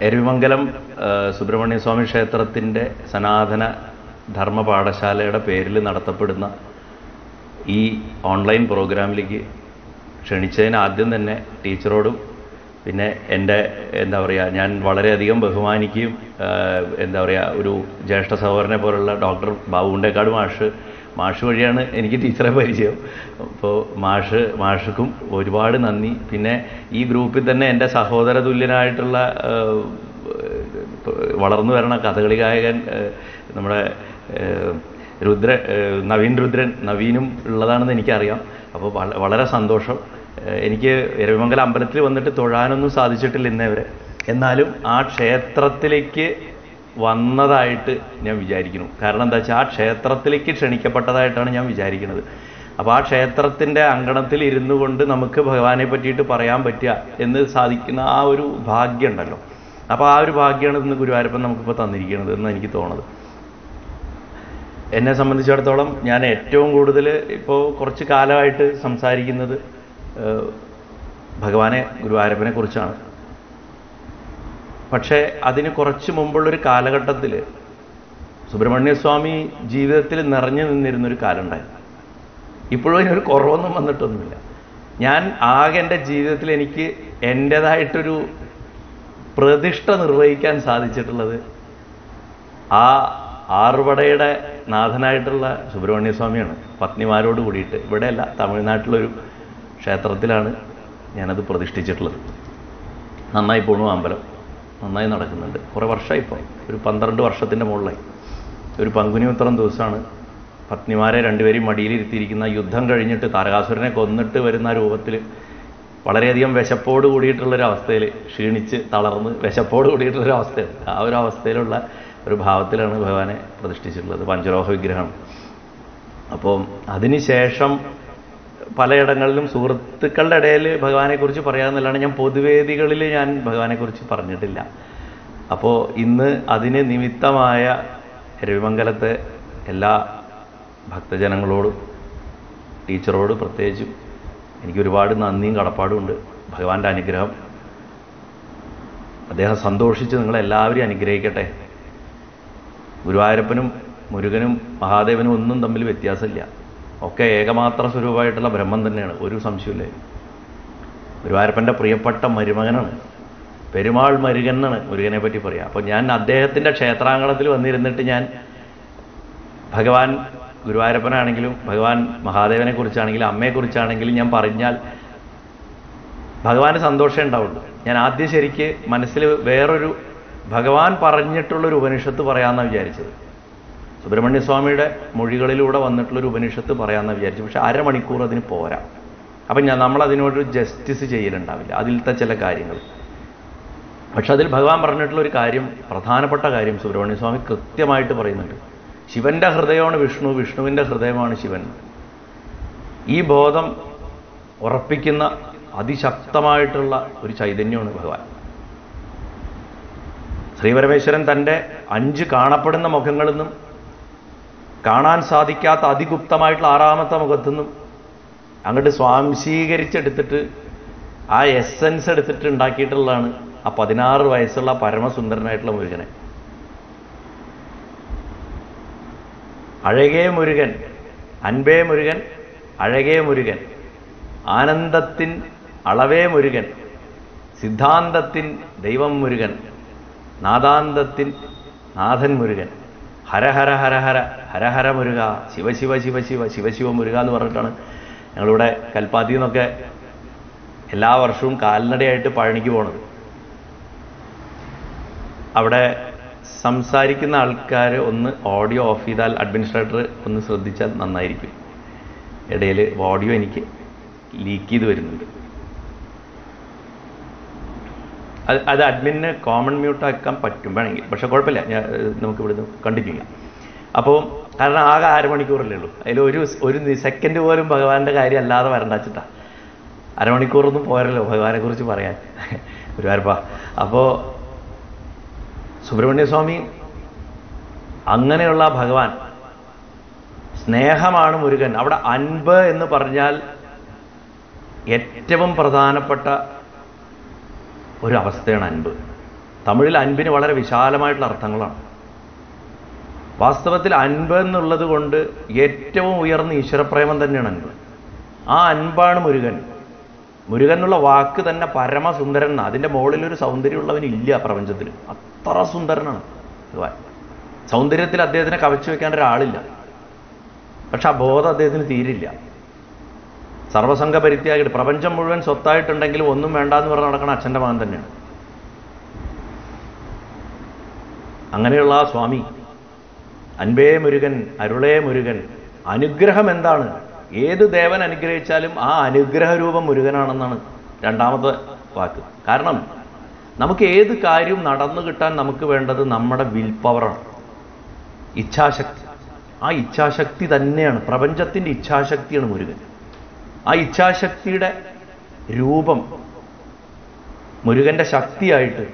എരവിമംഗലം സുബ്രഹ്മണ്യ സ്വാമി ക്ഷേത്രത്തിന്റെ സനാതന ധർമ്മ പാഠശാലയുടെ പേരിൽ നടത്തപ്പെടുന്ന ഈ ഓൺലൈൻ പ്രോഗ്രാമിലേക്ക് ക്ഷണിച്ചതിന് ആദ്യം തന്നെ ടീച്ചറോടും പിന്നെ എന്റെ എന്താ പറയുക ഞാൻ വളരെയധികം ബഹുമാനിക്കുകയും എന്താ പറയുക ഒരു ജ്യേഷ്ഠ സഹോദരനെ പോലുള്ള ഡോക്ടർ ബാബുണ്ടേക്കാട് മാഷ് മാഷ് വഴിയാണ് എനിക്ക് ടീച്ചറെ പരിചയം. അപ്പോൾ മാഷ് മാഷക്കും ഒരുപാട് നന്ദി. പിന്നെ ഈ ഗ്രൂപ്പിൽ തന്നെ എന്റെ സഹോദര തുല്യനായിട്ടുള്ള വളർന്നു വരണ കഥകളി ഗായകൻ നമ്മുടെ രുദ്ര നവീൻ രുദ്രൻ നവീനും ഉള്ളതാണെന്ന് എനിക്കറിയാം. അപ്പോൾ വളരെ സന്തോഷം. എനിക്ക് എരവിമംഗലം അമ്പലത്തിൽ വന്നിട്ട് തൊഴാനൊന്നും സാധിച്ചിട്ടില്ല ഇന്നേവരെ. എന്നാലും ആ ക്ഷേത്രത്തിലേക്ക് വന്നതായിട്ട് ഞാൻ വിചാരിക്കുന്നു. കാരണം എന്താ വെച്ചാൽ ആ ക്ഷേത്രത്തിലേക്ക് ക്ഷണിക്കപ്പെട്ടതായിട്ടാണ് ഞാൻ വിചാരിക്കുന്നത്. അപ്പോൾ ആ ക്ഷേത്രത്തിന്റെ അങ്കണത്തിൽ ഇരുന്നു കൊണ്ട് നമുക്ക് ഭഗവാനെ പറ്റിയിട്ട് പറയാൻ പറ്റുക എന്ന് സാധിക്കുന്ന ആ ഒരു ഭാഗ്യം ഉണ്ടല്ലോ. അപ്പോൾ ആ ഒരു ഭാഗ്യമാണ് ഇന്ന് ഗുരുവായൂരപ്പൻ നമുക്കിപ്പോൾ തന്നിരിക്കുന്നത് എന്ന് എനിക്ക് തോന്നുന്നത്. എന്നെ സംബന്ധിച്ചിടത്തോളം ഞാൻ ഏറ്റവും കൂടുതൽ ഇപ്പോൾ കുറച്ച് കാലമായിട്ട് സംസാരിക്കുന്നത് ഭഗവാനെ ഗുരുവായൂരപ്പനെ കുറിച്ചാണ്. പക്ഷേ അതിന് കുറച്ച് മുമ്പുള്ളൊരു കാലഘട്ടത്തിൽ സുബ്രഹ്മണ്യസ്വാമി ജീവിതത്തിൽ നിറഞ്ഞു നിന്നിരുന്നൊരു കാലമുണ്ടായിരുന്നു ഇപ്പോഴും അതിനൊരു കുറവൊന്നും വന്നിട്ടൊന്നുമില്ല. ഞാൻ ആകെ എന്റെ ജീവിതത്തിൽ എനിക്ക് എന്റേതായിട്ടൊരു പ്രതിഷ്ഠ നിർവഹിക്കാൻ സാധിച്ചിട്ടുള്ളത് ആ ആറുപടയുടെ നാഥനായിട്ടുള്ള സുബ്രഹ്മണ്യസ്വാമിയാണ്. പത്നിമാരോട് കൂടിയിട്ട്. ഇവിടെയല്ല തമിഴ്നാട്ടിലൊരു ക്ഷേത്രത്തിലാണ് ഞാനത് പ്രതിഷ്ഠിച്ചിട്ടുള്ളത്. നന്നായി പോണു അമ്പലം നന്നായി നടക്കുന്നുണ്ട്. കുറേ വർഷമായി ഇപ്പോൾ ഒരു പന്ത്രണ്ട് വർഷത്തിന്റെ മുകളിലായി. ഒരു പങ്കുനി ഉത്തരം ദിവസമാണ്. പത്നിമാരെ രണ്ടുപേരെയും മടിയിലിരുത്തിയിരിക്കുന്ന യുദ്ധം കഴിഞ്ഞിട്ട് താരകാസുരനെ കൊന്നിട്ട് വരുന്ന രൂപത്തിൽ വളരെയധികം വിശപ്പോട് കൂടിയിട്ടുള്ളൊരവസ്ഥയിൽ ക്ഷീണിച്ച് തളർന്ന് വിശപ്പോട് കൂടിയിട്ടുള്ളൊരവസ്ഥയാണ് ആ ഒരു അവസ്ഥയിലുള്ള ഒരു ഭാവത്തിലാണ് ഭഗവാനെ പ്രതിഷ്ഠിച്ചിട്ടുള്ളത്. പഞ്ചലോഹ വിഗ്രഹം. അപ്പോൾ അതിനുശേഷം പലയിടങ്ങളിലും സുഹൃത്തുക്കളുടെ ഇടയിൽ ഭഗവാനെക്കുറിച്ച് പറയാമെന്നല്ലാണ്ട് ഞാൻ പൊതുവേദികളിൽ ഞാൻ ഭഗവാനെക്കുറിച്ച് പറഞ്ഞിട്ടില്ല. അപ്പോൾ ഇന്ന് അതിന് നിമിത്തമായ രവിമംഗലത്തെ എല്ലാ ഭക്തജനങ്ങളോടും ടീച്ചറോട് പ്രത്യേകിച്ചും എനിക്ക് ഒരുപാട് നന്ദിയും കടപ്പാടും ഉണ്ട്. ഭഗവാന്റെ അനുഗ്രഹം അദ്ദേഹം സന്തോഷിച്ച് നിങ്ങളെല്ലാവരെയും അനുഗ്രഹിക്കട്ടെ. ഗുരുവായൂരപ്പനും മുരുകനും മഹാദേവനും ഒന്നും തമ്മിൽ വ്യത്യാസമില്ല. ഒക്കെ ഏകമാത്ര സ്വരൂപമായിട്ടുള്ള ബ്രഹ്മം തന്നെയാണ്. ഒരു സംശയമില്ലേ ഗുരുവായൂരപ്പന്റെ പ്രിയപ്പെട്ട മരുമകനാണ്. പെരുമാൾ മരുകൻ എന്നാണ് മുരുകനെ പറ്റി പറയുക അപ്പോൾ ഞാൻ അദ്ദേഹത്തിന്റെ ക്ഷേത്രാങ്കണത്തിൽ വന്നിരുന്നിട്ട് ഞാൻ ഭഗവാൻ ഗുരുവായൂരപ്പനാണെങ്കിലും ഭഗവാൻ മഹാദേവനെ കുറിച്ചാണെങ്കിലും അമ്മയെക്കുറിച്ചാണെങ്കിലും ഞാൻ പറഞ്ഞാൽ ഭഗവാന് സന്തോഷമേ ഉണ്ടാവുള്ളൂ. ഞാൻ ആദ്യം ശരിക്ക് മനസ്സിൽ വേറൊരു ഭഗവാൻ പറഞ്ഞിട്ടുള്ളൊരു ഉപനിഷത്ത് പറയാമെന്നാണ് വിചാരിച്ചത്. സുബ്രഹ്മണ്യസ്വാമിയുടെ മൊഴികളിലൂടെ വന്നിട്ടുള്ളൊരു ഉപനിഷത്ത് പറയാമെന്ന് വിചാരിച്ചു. പക്ഷെ അരമണിക്കൂർ അതിന് പോരാ. അപ്പം ഞാൻ നമ്മൾ അതിനോടൊരു ജസ്റ്റിസ് ചെയ്യലുണ്ടാവില്ല. അതിലത്തെ ചില കാര്യങ്ങൾ. പക്ഷെ അതിൽ ഭഗവാൻ പറഞ്ഞിട്ടുള്ള ഒരു കാര്യം പ്രധാനപ്പെട്ട കാര്യം സുബ്രഹ്മണ്യസ്വാമി കൃത്യമായിട്ട് പറയുന്നുണ്ട്. ശിവന്റെ ഹൃദയമാണ് വിഷ്ണു വിഷ്ണുവിന്റെ ഹൃദയമാണ് ശിവൻ. ഈ ബോധം ഉറപ്പിക്കുന്ന അതിശക്തമായിട്ടുള്ള ഒരു ചൈതന്യമാണ് ഭഗവാൻ. ശ്രീപരമേശ്വരൻ തന്റെ അഞ്ച് കാണപ്പെടുന്ന മുഖങ്ങളിൽ നിന്നും കാണാൻ സാധിക്കാത്ത അതിഗുപ്തമായിട്ടുള്ള ആറാമത്തെ മുഖത്തു നിന്നും അങ്ങോട്ട് സ്വാംശീകരിച്ചെടുത്തിട്ട് ആ എസൻസ് എടുത്തിട്ട് ഉണ്ടാക്കിയിട്ടുള്ളതാണ് ആ പതിനാറ് വയസ്സുള്ള പരമസുന്ദരനായിട്ടുള്ള മുരുകനെ. അഴകേ മുരുകൻ അൻപേ മുരുകൻ അഴകേ മുരുകൻ ആനന്ദത്തിൻ അളവേ മുരുകൻ സിദ്ധാന്തത്തിൻ ദൈവം മുരുകൻ നാദാന്തത്തിൻ നാഥൻ മുരുകൻ. ഹര ഹര ഹര ഹര ഹര ഹര മുരുക ശിവ ശിവ ശിവ ശിവ ശിവ ശിവ മുരുക എന്ന് പറഞ്ഞിട്ടാണ് ഞങ്ങളിവിടെ കൽപ്പാത്തിയിൽ നിന്നൊക്കെ എല്ലാ വർഷവും കാൽനടയായിട്ട് പഴനിക്ക് പോണത്. അവിടെ സംസാരിക്കുന്ന ആൾക്കാർ ഒന്ന് ഓഡിയോ ഓഫ് ചെയ്താൽ അഡ്മിനിസ്ട്രേറ്റർ ഒന്ന് ശ്രദ്ധിച്ചാൽ നന്നായിരിക്കും. ഇടയിൽ ഓഡിയോ എനിക്ക് ലീക്ക് ചെയ്ത് വരുന്നുണ്ട്. അത് അത് അഡ്മിന് കോമൺ മ്യൂട്ട് ആക്കാൻ പറ്റും വേണമെങ്കിൽ. പക്ഷേ കുഴപ്പമില്ല. ഞാൻ നമുക്ക് ഇവിടുന്ന് കണ്ടിന്യൂ ചെയ്യാം. അപ്പോൾ കാരണം ആകെ അരമണിക്കൂറല്ലേ ഉള്ളൂ. അതിൽ ഒരു ഒരു സെക്കൻഡ് പോലും ഭഗവാന്റെ കാര്യം അല്ലാതെ വരണ്ടാച്ചിട്ടാ അരമണിക്കൂറൊന്നും പോരല്ലോ ഭഗവാനെ കുറിച്ച് പറയാൻ. വരപ്പാ അപ്പോൾ സുബ്രഹ്മണ്യസ്വാമി അങ്ങനെയുള്ള ഭഗവാൻ സ്നേഹമാണ് മുരുകൻ. അവിടെ അൻപ് എന്ന് പറഞ്ഞാൽ ഏറ്റവും പ്രധാനപ്പെട്ട ഒരു അവസ്ഥയാണ് അൻപ്. തമിഴിൽ അൻപിന് വളരെ വിശാലമായിട്ടുള്ള അർത്ഥങ്ങളാണ്. വാസ്തവത്തിൽ അൻപ് എന്നുള്ളത് കൊണ്ട് ഏറ്റവും ഉയർന്ന ഈശ്വരപ്രേമം തന്നെയാണ് അൻപ്. ആ അൻപാണ് മുരുകൻ. മുരുകൻ എന്നുള്ള വാക്ക് തന്നെ പരമസുന്ദരൻ. അതിന്റെ മുകളിലൊരു സൗന്ദര്യമുള്ളവനില്ല പ്രപഞ്ചത്തിൽ. അത്ര സുന്ദരനാണ് സൗന്ദര്യത്തിൽ അദ്ദേഹത്തിനെ കവച്ചു വെക്കാൻ ഒരാളില്ല. പക്ഷെ ആ ബോധം അദ്ദേഹത്തിന് തീരില്ല. സർവസംഘ പരിത്യാഗിട്ട് പ്രപഞ്ചം മുഴുവൻ സ്വത്തായിട്ടുണ്ടെങ്കിലും ഒന്നും വേണ്ട എന്ന് പറഞ്ഞ് നടക്കണ അച്ഛന്റെ മകൻ തന്നെയാണ്. അങ്ങനെയുള്ള ആ സ്വാമി അൻപേ മുരുകൻ അരുളേ മുരുകൻ അനുഗ്രഹം എന്താണ്? ഏത് ദേവൻ അനുഗ്രഹിച്ചാലും ആ അനുഗ്രഹ രൂപം മുരുകനാണെന്നാണ് രണ്ടാമത്തെ വാക്ക്. കാരണം നമുക്ക് ഏത് കാര്യവും നടന്നു കിട്ടാൻ നമുക്ക് വേണ്ടത് നമ്മുടെ വിൽ പവറാണ് ഇച്ഛാശക്തി. ആ ഇച്ഛാശക്തി തന്നെയാണ്. പ്രപഞ്ചത്തിന്റെ ഇച്ഛാശക്തിയാണ് മുരുകൻ. ആ ഇച്ഛാശക്തിയുടെ രൂപം മുരുകന്റെ ശക്തിയായിട്ട്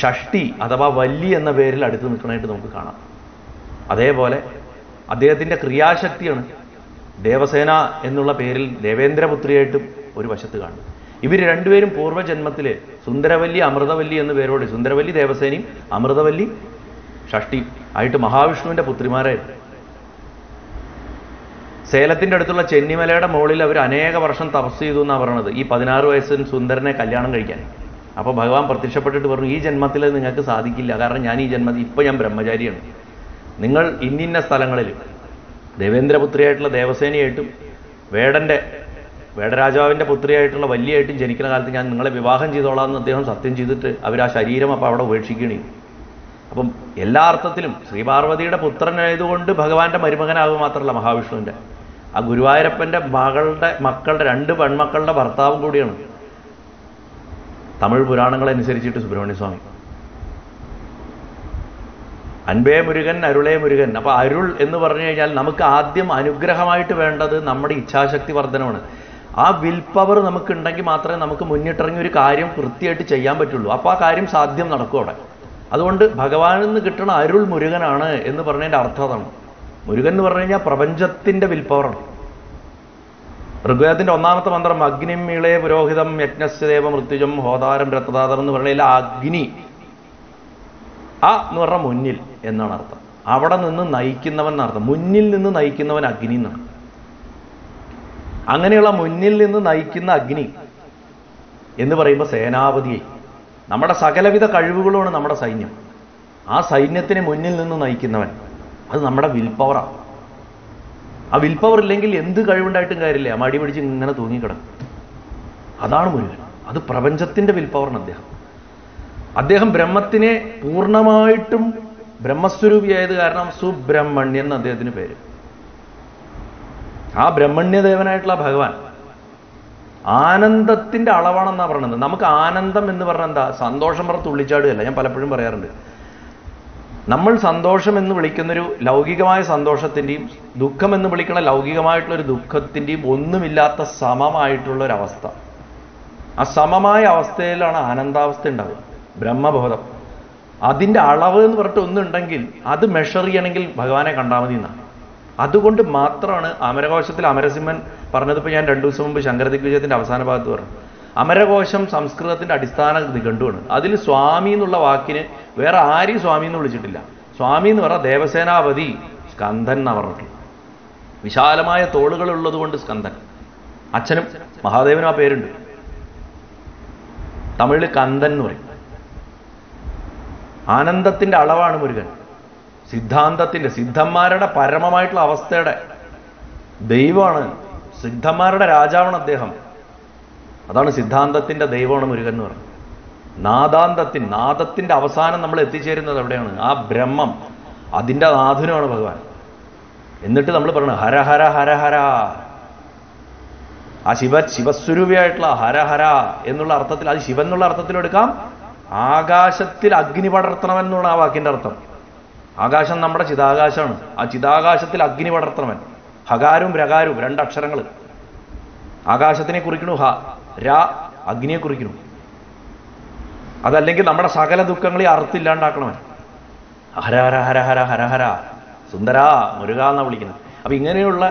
ഷഷ്ടി അഥവാ വല്ലി എന്ന പേരിൽ അടുത്ത് നിൽക്കണമായിട്ട് നമുക്ക് കാണാം. അതേപോലെ അദ്ദേഹത്തിന്റെ ക്രിയാശക്തിയാണ് ദേവസേന എന്നുള്ള പേരിൽ ദേവേന്ദ്രപുത്രിയായിട്ടും ഒരു വശത്ത് കാണും ഇവർ രണ്ടുപേരും പൂർവജന്മത്തിൽ സുന്ദരവല്ലി അമൃതവല്ലി എന്ന പേരോട് സുന്ദരവല്ലി ദേവസേനയും അമൃതവല്ലി ഷഷ്ടി ആയിട്ട് മഹാവിഷ്ണുവിന്റെ പുത്രിമാരായിരുന്നു. സേലത്തിന്റെ അടുത്തുള്ള ചെന്നിമലയുടെ മുകളിൽ അവർ അനേക വർഷം തപസ് ചെയ്തു എന്നാണ് പറയണത്. ഈ പതിനാറ് വയസ്സിന് സുന്ദരനെ കല്യാണം കഴിക്കാൻ. അപ്പോൾ ഭഗവാൻ പ്രത്യക്ഷപ്പെട്ടിട്ട് പറഞ്ഞു ഈ ജന്മത്തിൽ നിങ്ങൾക്ക് സാധിക്കില്ല. കാരണം ഞാൻ ഈ ജന്മത്തിൽ ഇപ്പോൾ ഞാൻ ബ്രഹ്മചാരിയാണ്. നിങ്ങൾ ഇന്നിന്ന സ്ഥലങ്ങളിൽ ദേവേന്ദ്രപുത്രിയായിട്ടുള്ള ദേവസേനയായിട്ടും വേടന്റെ വേടരാജാവിന്റെ പുത്രിയായിട്ടുള്ള വലിയായിട്ടും ജനിക്കുന്ന കാലത്ത് ഞാൻ നിങ്ങളെ വിവാഹം ചെയ്തോളാം എന്ന് അദ്ദേഹം സത്യം ചെയ്തിട്ട് അവർ ആ ശരീരം അപ്പോൾ അവിടെ ഉപേക്ഷിക്കണേ അപ്പം എല്ലാ അർത്ഥത്തിലും ശ്രീപാർവതിയുടെ പുത്രനായതുകൊണ്ട് ഭഗവാന്റെ മരുമകനാകുക മാത്രമല്ല മഹാവിഷ്ണുവിന്റെ ആ ഗുരുവായൂരപ്പന്റെ മകളുടെ മക്കളുടെ രണ്ട് പെൺമക്കളുടെ ഭർത്താവും കൂടിയാണ്. തമിഴ് പുരാണങ്ങളനുസരിച്ചിട്ട് സുബ്രഹ്മണ്യ സ്വാമി. അൻപേ മുരുകൻ അരുളേ മുരുകൻ. അപ്പോൾ അരുൾ എന്ന് പറഞ്ഞു കഴിഞ്ഞാൽ നമുക്ക് ആദ്യം അനുഗ്രഹമായിട്ട് വേണ്ടത് നമ്മുടെ ഇച്ഛാശക്തി വർധനമാണ് ആ വിൽ പവർ നമുക്ക് ഉണ്ടെങ്കിൽ മാത്രമേ നമുക്ക് മുന്നിട്ടിറങ്ങി ഒരു കാര്യം വൃത്തിയായിട്ട് ചെയ്യാൻ പറ്റുള്ളൂ. അപ്പോൾ ആ കാര്യം സാധ്യം നടക്കും അവിടെ. അതുകൊണ്ട് ഭഗവാനിൽ നിന്ന് കിട്ടുന്ന അരുൾ മുരുകനാണ് എന്ന് പറഞ്ഞതിന്റെ അർത്ഥം അതാണ്. മുരുകൻ എന്ന് പറഞ്ഞു കഴിഞ്ഞാൽ പ്രപഞ്ചത്തിന്റെ വിൽപ്പവറാണ് ഋഗ്വേദത്തിന്റെ ഒന്നാമത്തെ മന്ത്രം അഗ്നിം മീളേ പുരോഹിതം യജ്ഞസ്യദേവ മൃത്യുജം ഹോതാരം രക്തദാതം എന്ന് പറഞ്ഞാൽ അഗ്നി ആ എന്ന് പറഞ്ഞാൽ മുന്നിൽ എന്നാണ് അർത്ഥം. അവിടെ നിന്ന് നയിക്കുന്നവൻ എന്നർത്ഥം മുന്നിൽ നിന്ന് നയിക്കുന്നവൻ അഗ്നി എന്നാണ്. അങ്ങനെയുള്ള മുന്നിൽ നിന്ന് നയിക്കുന്ന അഗ്നി എന്ന് പറയുമ്പോൾ സേനാപതിയെ. നമ്മുടെ സകലവിധ കഴിവുകളുമാണ് നമ്മുടെ സൈന്യം. ആ സൈന്യത്തിന് മുന്നിൽ നിന്ന് നയിക്കുന്നവൻ. അത് നമ്മുടെ വിൽ പവറാണ് ആ വിൽ പവർ ഇല്ലെങ്കിൽ എന്ത് കഴിവുണ്ടായിട്ടും കാര്യമില്ല. മടി പിടിച്ച് ഇങ്ങനെ തൂങ്ങിക്കിടക്കും. അതാണ് മുരുകൻ അത് പ്രപഞ്ചത്തിന്റെ വിൽ പവറാണ് അദ്ദേഹം. അദ്ദേഹം ബ്രഹ്മത്തിനെ പൂർണമായിട്ടും ബ്രഹ്മസ്വരൂപിയായത് കാരണം സുബ്രഹ്മണ്യൻ അദ്ദേഹത്തിന് പേര്. ആ ബ്രഹ്മണ്യദേവനായിട്ടുള്ള ഭഗവാൻ ആനന്ദത്തിന്റെ അളവാണെന്നാണ് പറയുന്നത് നമുക്ക് ആനന്ദം എന്ന് പറഞ്ഞാൽ എന്താ? സന്തോഷം പറഞ്ഞ തുള്ളിച്ചാടുകയല്ല. ഞാൻ പലപ്പോഴും പറയാറുണ്ട്. നമ്മൾ സന്തോഷം എന്ന് വിളിക്കുന്നൊരു ലൗകികമായ സന്തോഷത്തിന്റെയും ദുഃഖം എന്ന് വിളിക്കുന്ന ലൗകികമായിട്ടുള്ളൊരു ദുഃഖത്തിന്റെയും ഒന്നുമില്ലാത്ത സമമായിട്ടുള്ളൊരവസ്ഥ. ആ സമമായ അവസ്ഥയിലാണ് ആനന്ദാവസ്ഥ ഉണ്ടാവുക. ബ്രഹ്മബോധം. അതിന്റെ അളവ് എന്ന് പറഞ്ഞിട്ട് ഒന്നുണ്ടെങ്കിൽ അത് മെഷർ ചെയ്യണമെങ്കിൽ ഭഗവാനെ കണ്ടാൽ മതി എന്നാണ് അതുകൊണ്ട് മാത്രമാണ് അമരകോശത്തിൽ അമരസിംഹൻ പറഞ്ഞതിപ്പോൾ ഞാൻ രണ്ടു ദിവസം മുമ്പ് ശങ്കരദിഗ്വിജയത്തിന്റെ അവസാന ഭാഗത്ത് പറഞ്ഞു. അമരകോശം സംസ്കൃതത്തിന്റെ അടിസ്ഥാന നിഘണ്ടുവാണ്. അതിൽ സ്വാമി എന്നുള്ള വാക്കിന് വേറെ ആരെയും സ്വാമി എന്ന് വിളിച്ചിട്ടില്ല. സ്വാമി എന്ന് പറഞ്ഞാൽ ദേവസേനാപതി സ്കന്ധൻ എന്ന് പറഞ്ഞിട്ടുള്ളത്. വിശാലമായ തോളുകൾ ഉള്ളതുകൊണ്ട് സ്കന്ധൻ. അച്ഛനും മഹാദേവനും ആ പേരുണ്ട്. തമിഴിൽ കന്ദൻ എന്ന് പറയും. ആനന്ദത്തിന്റെ അളവാണ് മുരുകൻ. സിദ്ധാന്തത്തിന്റെ സിദ്ധന്മാരുടെ പരമമായിട്ടുള്ള അവസ്ഥയുടെ ദൈവമാണ് സിദ്ധന്മാരുടെ രാജാവാണ് അദ്ദേഹം. അതാണ് സിദ്ധാന്തത്തിന്റെ ദൈവമാണ് മുരുകൻ എന്ന് പറയുന്നത് നാദാന്തത്തിൻ നാദത്തിന്റെ അവസാനം നമ്മൾ എത്തിച്ചേരുന്നത് എവിടെയാണ്? ആ ബ്രഹ്മം അതിന്റെ നാഥനുമാണ് ഭഗവാൻ. എന്നിട്ട് നമ്മൾ പറയണം ഹര ഹര ഹര ഹര. ആ ശിവ ശിവസ്വരൂപിയായിട്ടുള്ള ഹര ഹര എന്നുള്ള അർത്ഥത്തിൽ അത് ശിവൻ എന്നുള്ള അർത്ഥത്തിലെടുക്കാം. ആകാശത്തിൽ അഗ്നി പടർത്തണവൻ എന്നുള്ള ആ വാക്കിന്റെ അർത്ഥം. ആകാശം നമ്മുടെ ചിതാകാശമാണ്. ആ ചിതാകാശത്തിൽ അഗ്നി പടർത്തണവൻ ഹകാരും രകാരും രണ്ടക്ഷരങ്ങൾ ആകാശത്തിനെ കുറിക്കണു ഹ ര അഗ്നിയെ കുറിക്കണു അതല്ലെങ്കിൽ നമ്മുടെ സകല ദുഃഖങ്ങളെ അർത്ഥില്ലാണ്ടാക്കണവൻ ഹര ഹര ഹര ഹര ഹര ഹര. സുന്ദര മുരുക എന്നാ വിളിക്കുന്നത്. അപ്പൊ ഇങ്ങനെയുള്ള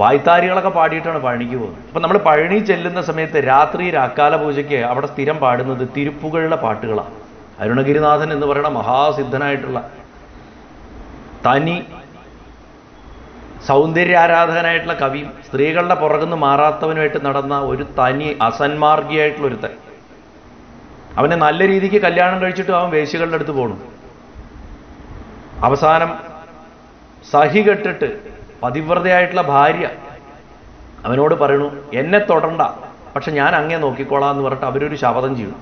വായ്ത്താരികളൊക്കെ പാടിയിട്ടാണ് പഴനിക്ക് പോകുന്നത്. അപ്പം നമ്മൾ പഴനി ചെല്ലുന്ന സമയത്ത് രാത്രി രാക്കാല പൂജയ്ക്ക് അവിടെ സ്ഥിരം പാടുന്നത് തിരുപ്പുകളുടെ പാട്ടുകളാണ് അരുണഗിരിനാഥൻ എന്ന് പറയുന്ന മഹാസിദ്ധനായിട്ടുള്ള തനി സൗന്ദര്യ സൗന്ദര്യാരാധകനായിട്ടുള്ള കവിയും സ്ത്രീകളുടെ പുറകുന്ന് മാറാത്തവനുമായിട്ട് നടന്ന ഒരു തനി അസന്മാർഗിയായിട്ടുള്ള ഒരുത്തൻ അവനെ നല്ല രീതിക്ക് കല്യാണം കഴിച്ചിട്ട് അവൻ വേശികളുടെ അടുത്ത് പോകണം അവസാനം സഹി കെട്ടിട്ട് പതിവ്രതയായിട്ടുള്ള ഭാര്യ അവനോട് പറയണു എന്നെ തൊടണ്ട പക്ഷെ ഞാൻ അങ്ങേ നോക്കിക്കോളാം എന്ന് പറഞ്ഞിട്ട് അവരൊരു ശപഥം ചെയ്യും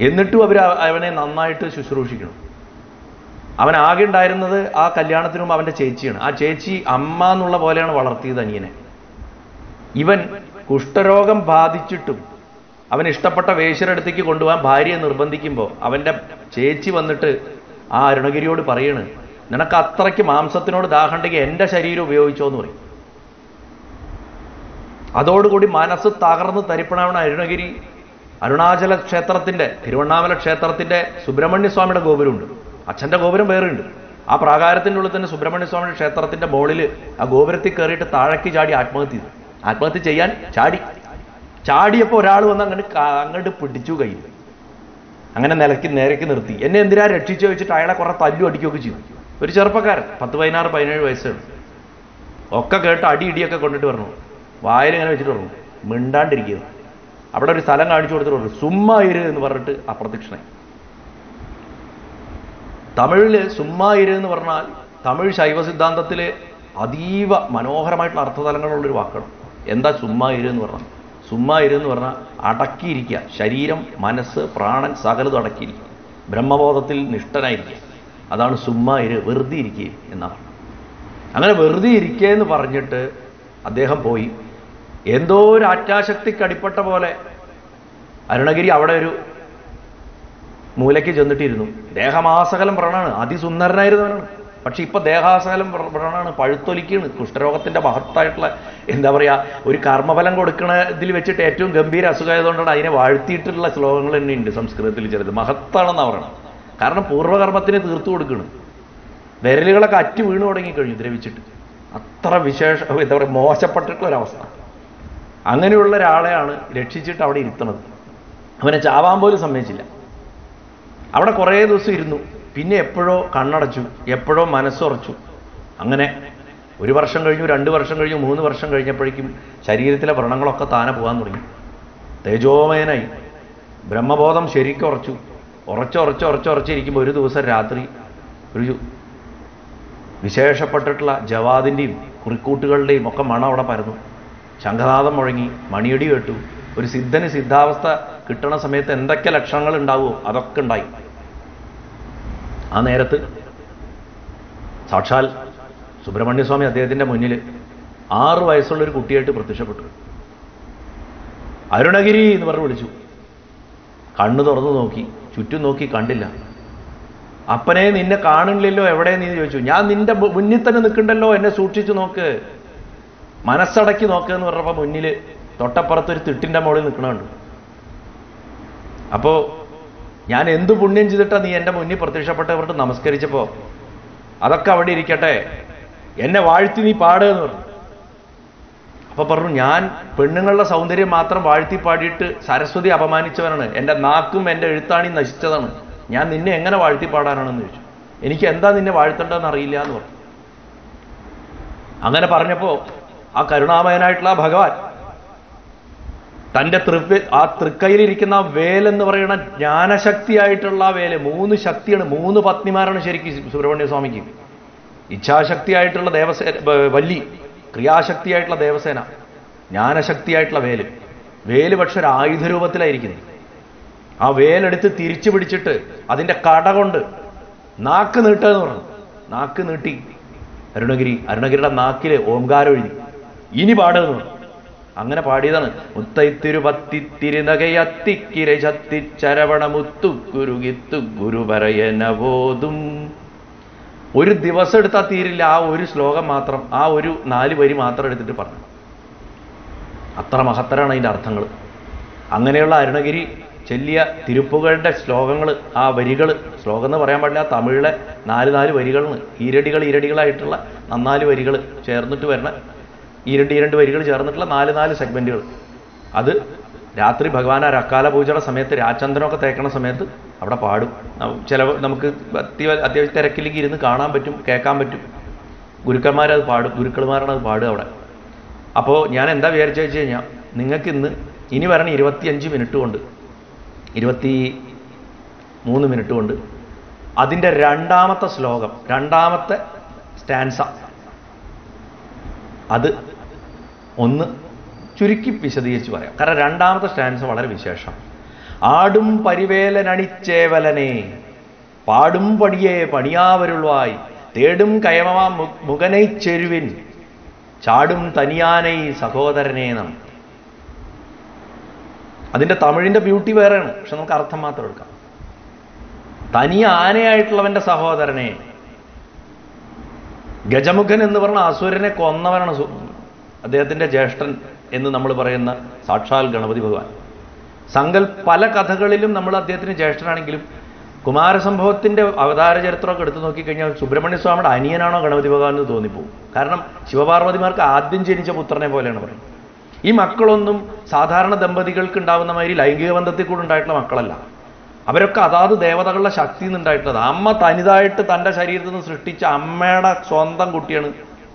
എന്നിട്ടും അവർ അവനെ നന്നായിട്ട് ശുശ്രൂഷിക്കണം. അവൻ ആകെ ഉണ്ടായിരുന്നത് ആ കല്യാണത്തിന് മുമ്പ് അവന്റെ ചേച്ചിയാണ്. ആ ചേച്ചി അമ്മ എന്നുള്ള പോലെയാണ് വളർത്തിയത് അനിയനെ. ഇവൻ കുഷ്ഠരോഗം ബാധിച്ചിട്ടും അവൻ ഇഷ്ടപ്പെട്ട വേശ്യരടുത്തേക്ക് കൊണ്ടുപോകാൻ ഭാര്യയെ നിർബന്ധിക്കുമ്പോൾ അവന്റെ ചേച്ചി വന്നിട്ട് ആ അരുണഗിരിയോട് പറയണ് നിനക്ക് അത്രയ്ക്ക് മാംസത്തിനോട് ദാഹണ്ടെങ്കിൽ എന്റെ ശരീരം ഉപയോഗിച്ചോ എന്ന് പറയും. അതോടുകൂടി മനസ്സ് തകർന്ന് തരിപ്പണാവണ അരുണഗിരി അരുണാചല ക്ഷേത്രത്തിന്റെ തിരുവണ്ണാമല ക്ഷേത്രത്തിന്റെ സുബ്രഹ്മണ്യ സ്വാമിയുടെ ഗോപുരമുണ്ട്. അച്ഛന്റെ ഗോപുരം വേറെയുണ്ട്. ആ പ്രാകാരത്തിന്റെ ഉള്ളിൽ തന്നെ സുബ്രഹ്മണ്യ സ്വാമിയുടെ ക്ഷേത്രത്തിന്റെ മുകളിൽ ആ ഗോപുരത്തിൽ കയറിയിട്ട് താഴേക്ക് ചാടി ആത്മഹത്യ ചെയ്തു. ആത്മഹത്യ ചെയ്യാൻ ചാടി. ചാടിയപ്പോൾ ഒരാൾ വന്ന് അങ്ങോട്ട് അങ്ങോട്ട് പിടിച്ചു കയ്യിൽ. അങ്ങനെ നിലയ്ക്ക് നേരക്ക് നിർത്തി. എന്നെ എന്തിനാ രക്ഷിച്ചു വെച്ചിട്ട് അയാളെ കുറെ തല്ലു അടിക്കുകയൊക്കെ ചെയ്തു? ഒരു ചെറുപ്പക്കാരൻ പത്ത് പതിനാറ് പതിനേഴ് വയസ്സാണ്. ഒക്കെ കേട്ട് അടി ഇടിയൊക്കെ കൊണ്ടിട്ട് പറഞ്ഞു. വായിൽ ഇങ്ങനെ വെച്ചിട്ട് പറഞ്ഞു മിണ്ടാണ്ടിരിക്കുക അവിടെ ഒരു സ്ഥലം കാണിച്ചു കൊടുത്തിട്ട് സുമ്മായിര് എന്ന് പറഞ്ഞിട്ട് അപ്രത്യക്ഷനായി തമിഴിൽ സുമ്മായിര് എന്ന് പറഞ്ഞാൽ തമിഴ് ശൈവ സിദ്ധാന്തത്തിൽ അതീവ മനോഹരമായിട്ടുള്ള അർത്ഥതലങ്ങളുള്ളൊരു വാക്കാണ്. എന്താ സുമ്മായിര് എന്ന് പറഞ്ഞാൽ? സുമ്മായിര് എന്ന് പറഞ്ഞാൽ അടക്കിയിരിക്കുക. ശരീരം മനസ്സ് പ്രാണൻ സകലതും അടക്കിയിരിക്കുക. ബ്രഹ്മബോധത്തിൽ നിഷ്ഠനായിരിക്കുക. അതാണ് സുമ്മായിര് വെറുതെ ഇരിക്കുക എന്നാണ്. അങ്ങനെ വെറുതെ ഇരിക്കുക എന്ന് പറഞ്ഞിട്ട് അദ്ദേഹം പോയി. എന്തോ ഒരു ആജ്ഞാശക്തിക്ക് അടിപ്പെട്ട പോലെ അരുണഗിരി അവിടെ ഒരു മൂലയ്ക്ക് ചെന്നിട്ടിരുന്നു. ദേഹമാസകലം അതിസുന്ദരനായിരുന്നു അതിസുന്ദരനായിരുന്നവനാണ് പക്ഷെ ഇപ്പൊ ദേഹാസകലം പ്രണാണ് പഴുത്തൊലിക്കുകയാണ് കുഷ്ഠരോഗത്തിന്റെ മഹത്തായിട്ടുള്ള എന്താ പറയാ ഒരു കർമ്മഫലം കൊടുക്കണ ഇതിൽ വെച്ചിട്ട് ഏറ്റവും ഗംഭീര അസുഖമായതുകൊണ്ടാണ് അതിനെ വാഴ്ത്തിയിട്ടുള്ള ശ്ലോകങ്ങൾ തന്നെ ഉണ്ട് സംസ്കൃതത്തിൽ ചിലത്. മഹത്താണെന്ന് പറയണം കാരണം പൂർവകർമ്മത്തിന് തീർത്തു കൊടുക്കണം. വിരലുകളൊക്കെ അറ്റു വീണു തുടങ്ങിക്കഴിഞ്ഞു ദ്രവിച്ചിട്ട്. അത്ര വിശേഷ എന്താ പറയുക മോശപ്പെട്ടിട്ടുള്ള ഒരവസ്ഥ. അങ്ങനെയുള്ള ഒരാളെയാണ് രക്ഷിച്ചിട്ട് അവിടെ ഇരുത്തണത്. അവനെ ചാവാൻ പോലും സമ്മതിച്ചില്ല. അവിടെ കുറേ ദിവസം ഇരുന്നു. പിന്നെ എപ്പോഴോ കണ്ണടച്ചു എപ്പോഴോ മനസ്സുറച്ചു അങ്ങനെ ഒരു വർഷം കഴിഞ്ഞു രണ്ട് വർഷം കഴിഞ്ഞു മൂന്ന് വർഷം കഴിഞ്ഞപ്പോഴേക്കും ശരീരത്തിലെ വ്രണങ്ങളൊക്കെ താനെ പോകാൻ തുടങ്ങി. തേജോമയനായി. ബ്രഹ്മബോധം ശരിക്കും ഉറച്ചു. ഉറച്ചുറച്ച് ഉറച്ചുറച്ചിരിക്കുമ്പോൾ ഒരു ദിവസം രാത്രി ഒരു വിശേഷപ്പെട്ടിട്ടുള്ള ജവാദിന്റെയും കുറിക്കൂട്ടുകളുടെയും ഒക്കെ മണം അവിടെ പരന്നു. ശംഖനാഥം മുഴങ്ങി മണിയടി കേട്ടു. ഒരു സിദ്ധന് സിദ്ധാവസ്ഥ കിട്ടണ സമയത്ത് എന്തൊക്കെ ലക്ഷണങ്ങൾ ഉണ്ടാവുമോ അതൊക്കെ ഉണ്ടായി. ആ നേരത്ത് സാക്ഷാൽ സുബ്രഹ്മണ്യസ്വാമി അദ്ദേഹത്തിന്റെ മുന്നിൽ ആറ് വയസ്സുള്ളൊരു കുട്ടിയായിട്ട് പ്രത്യക്ഷപ്പെട്ടു. അരുണഗിരി എന്ന് പറഞ്ഞ് വിളിച്ചു. കണ്ണു തുറന്നു നോക്കി ചുറ്റും നോക്കി കണ്ടില്ല. അപ്പനെ നിന്നെ കാണില്ലല്ലോ എവിടെ നീ ചോദിച്ചു. ഞാൻ നിന്റെ മുന്നിൽ തന്നെ നിൽക്കണ്ടല്ലോ എന്നെ സൂക്ഷിച്ചു നോക്ക്. മനസ്സടക്കി നോക്ക് എന്ന് പറഞ്ഞപ്പോൾ മുന്നിൽ തൊട്ടപ്പുറത്തൊരു തിട്ടിന്റെ മുകളിൽ നിൽക്കണുണ്ട് അപ്പോ ഞാൻ എന്തു പുണ്യം ചെയ്തിട്ടാ നീ എന്റെ മുന്നിൽ പ്രത്യക്ഷപ്പെട്ടവരോട് നമസ്കരിച്ചപ്പോൾ അതൊക്കെ അവിടെ ഇരിക്കട്ടെ. എന്നെ വാഴ്ത്തി നീ പാടുകയെന്ന് പറഞ്ഞു. അപ്പൊ പറഞ്ഞു ഞാൻ പെണ്ണുങ്ങളുടെ സൗന്ദര്യം മാത്രം വാഴ്ത്തി പാടിയിട്ട് സരസ്വതി അപമാനിച്ചവനാണ്. എന്റെ നാക്കും എന്റെ എഴുത്താണി നശിച്ചതാണ്. ഞാൻ നിന്നെ എങ്ങനെ വാഴ്ത്തി പാടാനാണെന്ന് ചോദിച്ചു. എനിക്ക് എന്താ നിന്നെ വാഴ്ത്തേണ്ടതെന്ന് അറിയില്ല എന്ന് പറഞ്ഞു. അങ്ങനെ പറഞ്ഞപ്പോൾ ആ കരുണാമയനായിട്ടുള്ള ഭഗവാൻ തന്റെ തൃവ്യ ആ തൃക്കൈയിലിരിക്കുന്ന വേലെന്ന് പറയുന്ന ജ്ഞാനശക്തിയായിട്ടുള്ള വേൽ മൂന്ന് ശക്തിയാണ് മൂന്ന് പത്നിമാരാണ് ശരിക്കും സുബ്രഹ്മണ്യ സ്വാമിക്ക്. ഇച്ഛാശക്തിയായിട്ടുള്ള ദേവസേന വല്ലി ക്രിയാശക്തിയായിട്ടുള്ള ദേവസേന ജ്ഞാനശക്തിയായിട്ടുള്ള വേൽ. വേൽ പക്ഷെ ഒരു ആയുധ രൂപത്തിലായിരിക്കുന്നത് ആ വേലെടുത്ത് തിരിച്ചു പിടിച്ചിട്ട് അതിന്റെ കട കൊണ്ട് നാക്ക് നീട്ടുക എന്ന് പറഞ്ഞു. നാക്ക് നീട്ടി അരുണഗിരി അരുണഗിരിയുടെ നാക്കിൽ ഓംകാരം എഴുതി ഇനി പാടുക എന്ന് പറഞ്ഞു. അങ്ങനെ പാടിയതാണ്. മുത്തൈത്തിരുപത്തിത്തിരുനകയത്തിക്കിര ചത്തിച്ചരവണ മുത്തുക്കുരുകിത്തു ഗുരുപരയനബോധും ഒരു ദിവസം എടുത്താൽ തീരില്ല. ആ ഒരു ശ്ലോകം മാത്രം ആ ഒരു നാല് വരി മാത്രം എടുത്തിട്ട് പറഞ്ഞു. അത്ര മഹത്തരാണ് അതിന്റെ അർത്ഥങ്ങൾ. അങ്ങനെയുള്ള അരുണഗിരി ചെല്ലിയ തിരുപ്പുകളുടെ ശ്ലോകങ്ങൾ ആ വരികൾ ശ്ലോകം എന്ന് പറയാൻ പാടില്ല തമിഴിലെ നാല് നാല് വരികളാണ് ഈരടികൾ ഈരടികളായിട്ടുള്ള നന്നാൽ വരികൾ ചേർന്നിട്ട് വരണ ഈ രണ്ട് ഈ രണ്ട് വരികൾ ചേർന്നിട്ടുള്ള നാല് നാല് സെഗ്മെന്റുകൾ അത് രാത്രി ഭഗവാൻ ആ അക്കാല പൂജയുടെ സമയത്ത് രാചന്ദ്രനൊക്കെ തേക്കണ സമയത്ത് അവിടെ പാടും. ചില നമുക്ക് അത്യ അത്യാവശ്യം തിരക്കിലേക്ക് ഇരുന്ന് കാണാൻ പറ്റും കേൾക്കാൻ പറ്റും. ഗുരുക്കന്മാരത് പാടും ഗുരുക്കന്മാരാണ് അത് പാടുക അവിടെ. അപ്പോൾ ഞാൻ എന്താ വിചാരിച്ചു വെച്ച് കഴിഞ്ഞാൽ നിങ്ങൾക്ക് ഇന്ന് ഇനി വരണ ഇരുപത്തിയഞ്ച് മിനിറ്റ് കൊണ്ട് ഇരുപത്തി മൂന്ന് മിനിറ്റ് കൊണ്ട് അതിന്റെ രണ്ടാമത്തെ ശ്ലോകം രണ്ടാമത്തെ സ്റ്റാൻസ അത് ഒന്ന് ചുരുക്കി വിശദീകരിച്ച് പറയാം. കാരണം രണ്ടാമത്തെ സ്റ്റാൻസ് വളരെ വിശേഷം. ആടും പരിവേലനണിച്ചേവലനെ പാടും പടിയെ പണിയാവരുൾവായി തേടും കയമമാ മുഖനൈ ചെരുവിൻ ചാടും തനിയാനൈ സഹോദരനെ നം. അതിന്റെ തമിഴിന്റെ ബ്യൂട്ടി വേറെയാണ് പക്ഷെ നമുക്ക് അർത്ഥം മാത്രം എടുക്കാം. തനി ആനയായിട്ടുള്ളവന്റെ സഹോദരനെ ഗജമുഖൻ എന്ന് പറഞ്ഞ അസുരനെ കൊന്നവനാണ് അദ്ദേഹത്തിന്റെ ജ്യേഷ്ഠൻ എന്ന് നമ്മൾ പറയുന്ന സാക്ഷാൽ ഗണപതി ഭഗവാൻ. സങ്കൽ പല കഥകളിലും നമ്മൾ അദ്ദേഹത്തിന് ജ്യേഷ്ഠനാണെങ്കിലും കുമാരസംഭവത്തിന്റെ അവതാര ചരിത്രമൊക്കെ എടുത്തു നോക്കിക്കഴിഞ്ഞാൽ സുബ്രഹ്മണ്യ സ്വാമിയുടെ അനിയനാണോ ഗണപതി ഭഗവാൻ എന്ന് തോന്നിപ്പോകും. കാരണം ശിവപാർവതിമാർക്ക് ആദ്യം ജനിച്ച പുത്രനെ പോലെയാണ് പറയുന്നത്. ഈ മക്കളൊന്നും സാധാരണ ദമ്പതികൾക്ക് ഉണ്ടാവുന്ന മാതിരി ലൈംഗിക ബന്ധത്തിൽ കൂടെ ഉണ്ടായിട്ടുള്ള മക്കളല്ല. അവരൊക്കെ അതാത് ദേവതകളുടെ ശക്തി നിന്നുണ്ടായിട്ടുള്ളത്. അമ്മ തനിതായിട്ട് തന്റെ ശരീരത്തിൽ നിന്ന് സൃഷ്ടിച്ച അമ്മയുടെ സ്വന്തം കുട്ടിയാണ്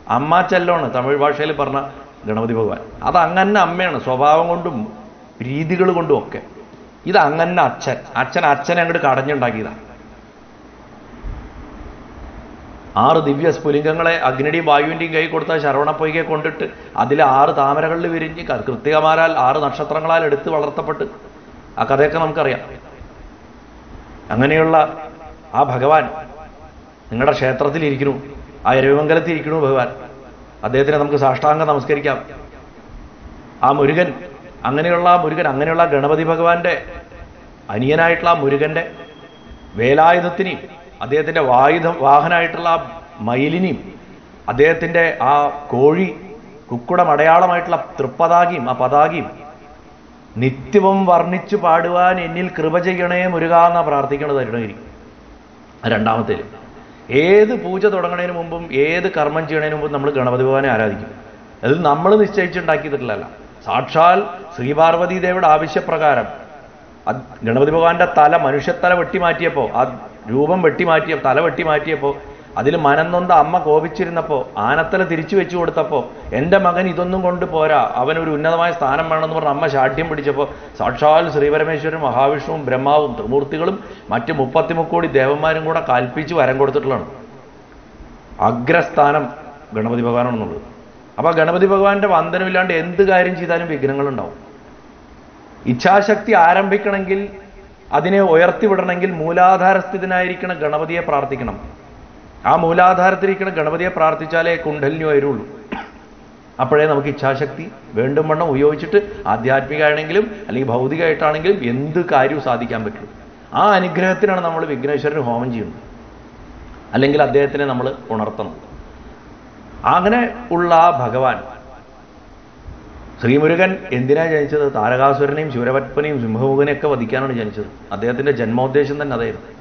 അമ്മ ചെല്ലാണ് തമിഴ് ഭാഷയിൽ പറഞ്ഞ ഗണപതി ഭഗവാൻ. അത് അങ്ങനെ അമ്മയാണ് സ്വഭാവം കൊണ്ടും രീതികൾ കൊണ്ടും ഒക്കെ. ഇത് അങ്ങനെ അച്ഛൻ അച്ഛൻ അച്ഛനെ അങ്ങോട്ട് കടഞ്ഞുണ്ടാക്കിയതാണ് ആറ് ദിവ്യ സ്ഫുലിംഗങ്ങളെ അഗ്നിയുടെയും വായുവിന്റെയും കൈ കൊടുത്ത ശരവണപ്പൊയ്കെ കൊണ്ടിട്ട് അതിൽ ആറ് താമരകളിൽ വിരിഞ്ഞ് കൃത്യമാരാൽ ആറ് നക്ഷത്രങ്ങളാൽ എടുത്ത് വളർത്തപ്പെട്ട്. ആ കഥയൊക്കെ നമുക്കറിയാം. അങ്ങനെയുള്ള ആ ഭഗവാൻ നിങ്ങളുടെ ക്ഷേത്രത്തിൽ ഇരിക്കുന്നു ആ എരവിമംഗലത്തിരിക്കണു ഭഗവാൻ. അദ്ദേഹത്തിനെ നമുക്ക് സാഷ്ടാംഗം നമസ്കരിക്കാം. ആ മുരുകൻ അങ്ങനെയുള്ള മുരുകൻ അങ്ങനെയുള്ള ഗണപതി ഭഗവാന്റെ അനിയനായിട്ടുള്ള ആ മുരുകന്റെ വേലായുധത്തിനെയും അദ്ദേഹത്തിന്റെ വായുധം വാഹനായിട്ടുള്ള ആ മയിലിനെയും അദ്ദേഹത്തിന്റെ ആ കോഴി കുക്കുടം അടയാളമായിട്ടുള്ള തൃപ്പതാകിയും ആ പതാകിയും നിത്യവും വർണിച്ചു പാടുവാൻ എന്നിൽ കൃപ ചെയ്യണേ മുരുക എന്നാ പ്രാർത്ഥിക്കണത് അരുണഗിരി. രണ്ടാമത്തേൽ ഏത് പൂജ തുടങ്ങുന്നതിന് മുമ്പും ഏത് കർമ്മം ചെയ്യുന്നതിന് മുമ്പും നമ്മൾ ഗണപതി ഭഗവാനെ ആരാധിക്കും. അത് നമ്മൾ നിശ്ചയിച്ചുണ്ടാക്കിയിട്ടുള്ളതല്ല സാക്ഷാൽ ശ്രീപാർവതി ദേവിയുടെ ആവശ്യപ്രകാരം ഗണപതി ഭഗവാന്റെ തല മനുഷ്യത്തല വെട്ടിമാറ്റിയപ്പോൾ ആ രൂപം വെട്ടിമാറ്റിയ തല വെട്ടിമാറ്റിയപ്പോൾ അതിൽ മനംനൊന്ത അമ്മ കോപിച്ചിരുന്നപ്പോൾ ആനത്തല തിരിച്ചു വെച്ചു കൊടുത്തപ്പോൾ എന്റെ മകൻ ഇതൊന്നും കൊണ്ട് പോരാ. അവനൊരു ഉന്നതമായ സ്ഥാനം വേണമെന്ന് പറഞ്ഞ് അമ്മ ശാഠ്യം പിടിച്ചപ്പോൾ സാക്ഷാൽ ശ്രീപരമേശ്വരൻ മഹാവിഷ്ണുവും ബ്രഹ്മാവും ത്രിമൂർത്തികളും മറ്റ് മുപ്പത്തിമുക്കോടി ദേവന്മാരും കൂടെ കൽപ്പിച്ച് വരം കൊടുത്തിട്ടുള്ളതാണ്. അഗ്രസ്ഥാനം ഗണപതി ഭഗവാനാണെന്നുള്ളത്. അപ്പോൾ ഗണപതി ഭഗവാന്റെ വന്ദനമില്ലാണ്ട് എന്ത് കാര്യം ചെയ്താലും വിഘ്നങ്ങളുണ്ടാവും. ഇച്ഛാശക്തി ആരംഭിക്കണമെങ്കിൽ അതിനെ ഉയർത്തിവിടണമെങ്കിൽ മൂലാധാരസ്ഥിതനായിരിക്കണം ഗണപതിയെ പ്രാർത്ഥിക്കണം. ആ മൂലാധാരത്തിരിക്കുന്ന ഗണപതിയെ പ്രാർത്ഥിച്ചാലേ കുണ്ഡലിനി വരുള്ളൂ. അപ്പോഴേ നമുക്ക് ഇച്ഛാശക്തി വേണ്ടും വണ്ണം ഉപയോഗിച്ചിട്ട് ആധ്യാത്മികമാണെങ്കിലും അല്ലെങ്കിൽ ഭൗതികമായിട്ടാണെങ്കിലും എന്ത് കാര്യവും സാധിക്കാൻ പറ്റും. ആ അനുഗ്രഹത്തിനാണ് നമ്മൾ വിഘ്നേശ്വരന് ഹോമം ചെയ്യുന്നത്. അല്ലെങ്കിൽ അദ്ദേഹത്തിനെ നമ്മൾ ഉണർത്തണം. അങ്ങനെ ഉള്ള ആ ഭഗവാൻ ശ്രീമുരുകൻ എന്തിനാ ജനിച്ചത്? താരകാസുരനെയും ശിവരപത്മനെയും സിംഹമുഖനെയൊക്കെ വധിക്കാനാണ് ജനിച്ചത്. അദ്ദേഹത്തിന്റെ ജന്മോദ്ദേശം തന്നെ അതായിരുന്നു.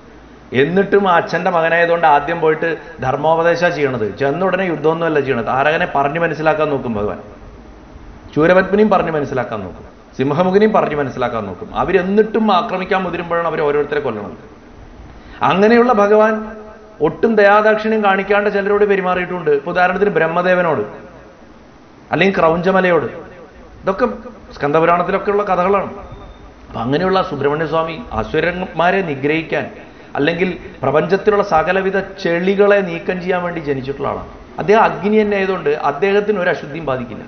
എന്നിട്ടും അച്ഛന്റെ മകനായതുകൊണ്ട് ആദ്യം പോയിട്ട് ധർമ്മോപദേശ ചെയ്യണത്. ചെന്ന ഉടനെ യുദ്ധമൊന്നുമല്ല ചെയ്യണത്. താരകനെ പറഞ്ഞു മനസ്സിലാക്കാൻ നോക്കും ഭഗവാൻ. ചൂരപത്മിനിയും പറഞ്ഞു മനസ്സിലാക്കാൻ നോക്കും. സിംഹമുഖനെയും പറഞ്ഞു മനസ്സിലാക്കാൻ നോക്കും. അവരെന്നിട്ടും ആക്രമിക്കാൻ മുതിരുമ്പോഴാണ് അവർ ഓരോരുത്തരെ കൊല്ലണത്. അങ്ങനെയുള്ള ഭഗവാൻ ഒട്ടും ദയാദാക്ഷിണ്യം കാണിക്കാണ്ട് ചിലരോട് പെരുമാറിയിട്ടുണ്ട്. ഇപ്പൊ ഉദാഹരണത്തിന് ബ്രഹ്മദേവനോട് അല്ലെങ്കിൽ ക്രൗഞ്ചമലയോട്. ഇതൊക്കെ സ്കന്ധപുരാണത്തിലൊക്കെയുള്ള കഥകളാണ്. അപ്പൊ അങ്ങനെയുള്ള സുബ്രഹ്മണ്യസ്വാമി അസുരന്മാരെ നിഗ്രഹിക്കാൻ അല്ലെങ്കിൽ പ്രപഞ്ചത്തിലുള്ള സകലവിധ ചെളികളെ നീക്കം ചെയ്യാൻ വേണ്ടി ജനിച്ചിട്ടുള്ള ആളാണ്. അദ്ദേഹം അഗ്നി തന്നെ ആയതുകൊണ്ട് അദ്ദേഹത്തിന് ഒരു അശുദ്ധിയും ബാധിക്കില്ല.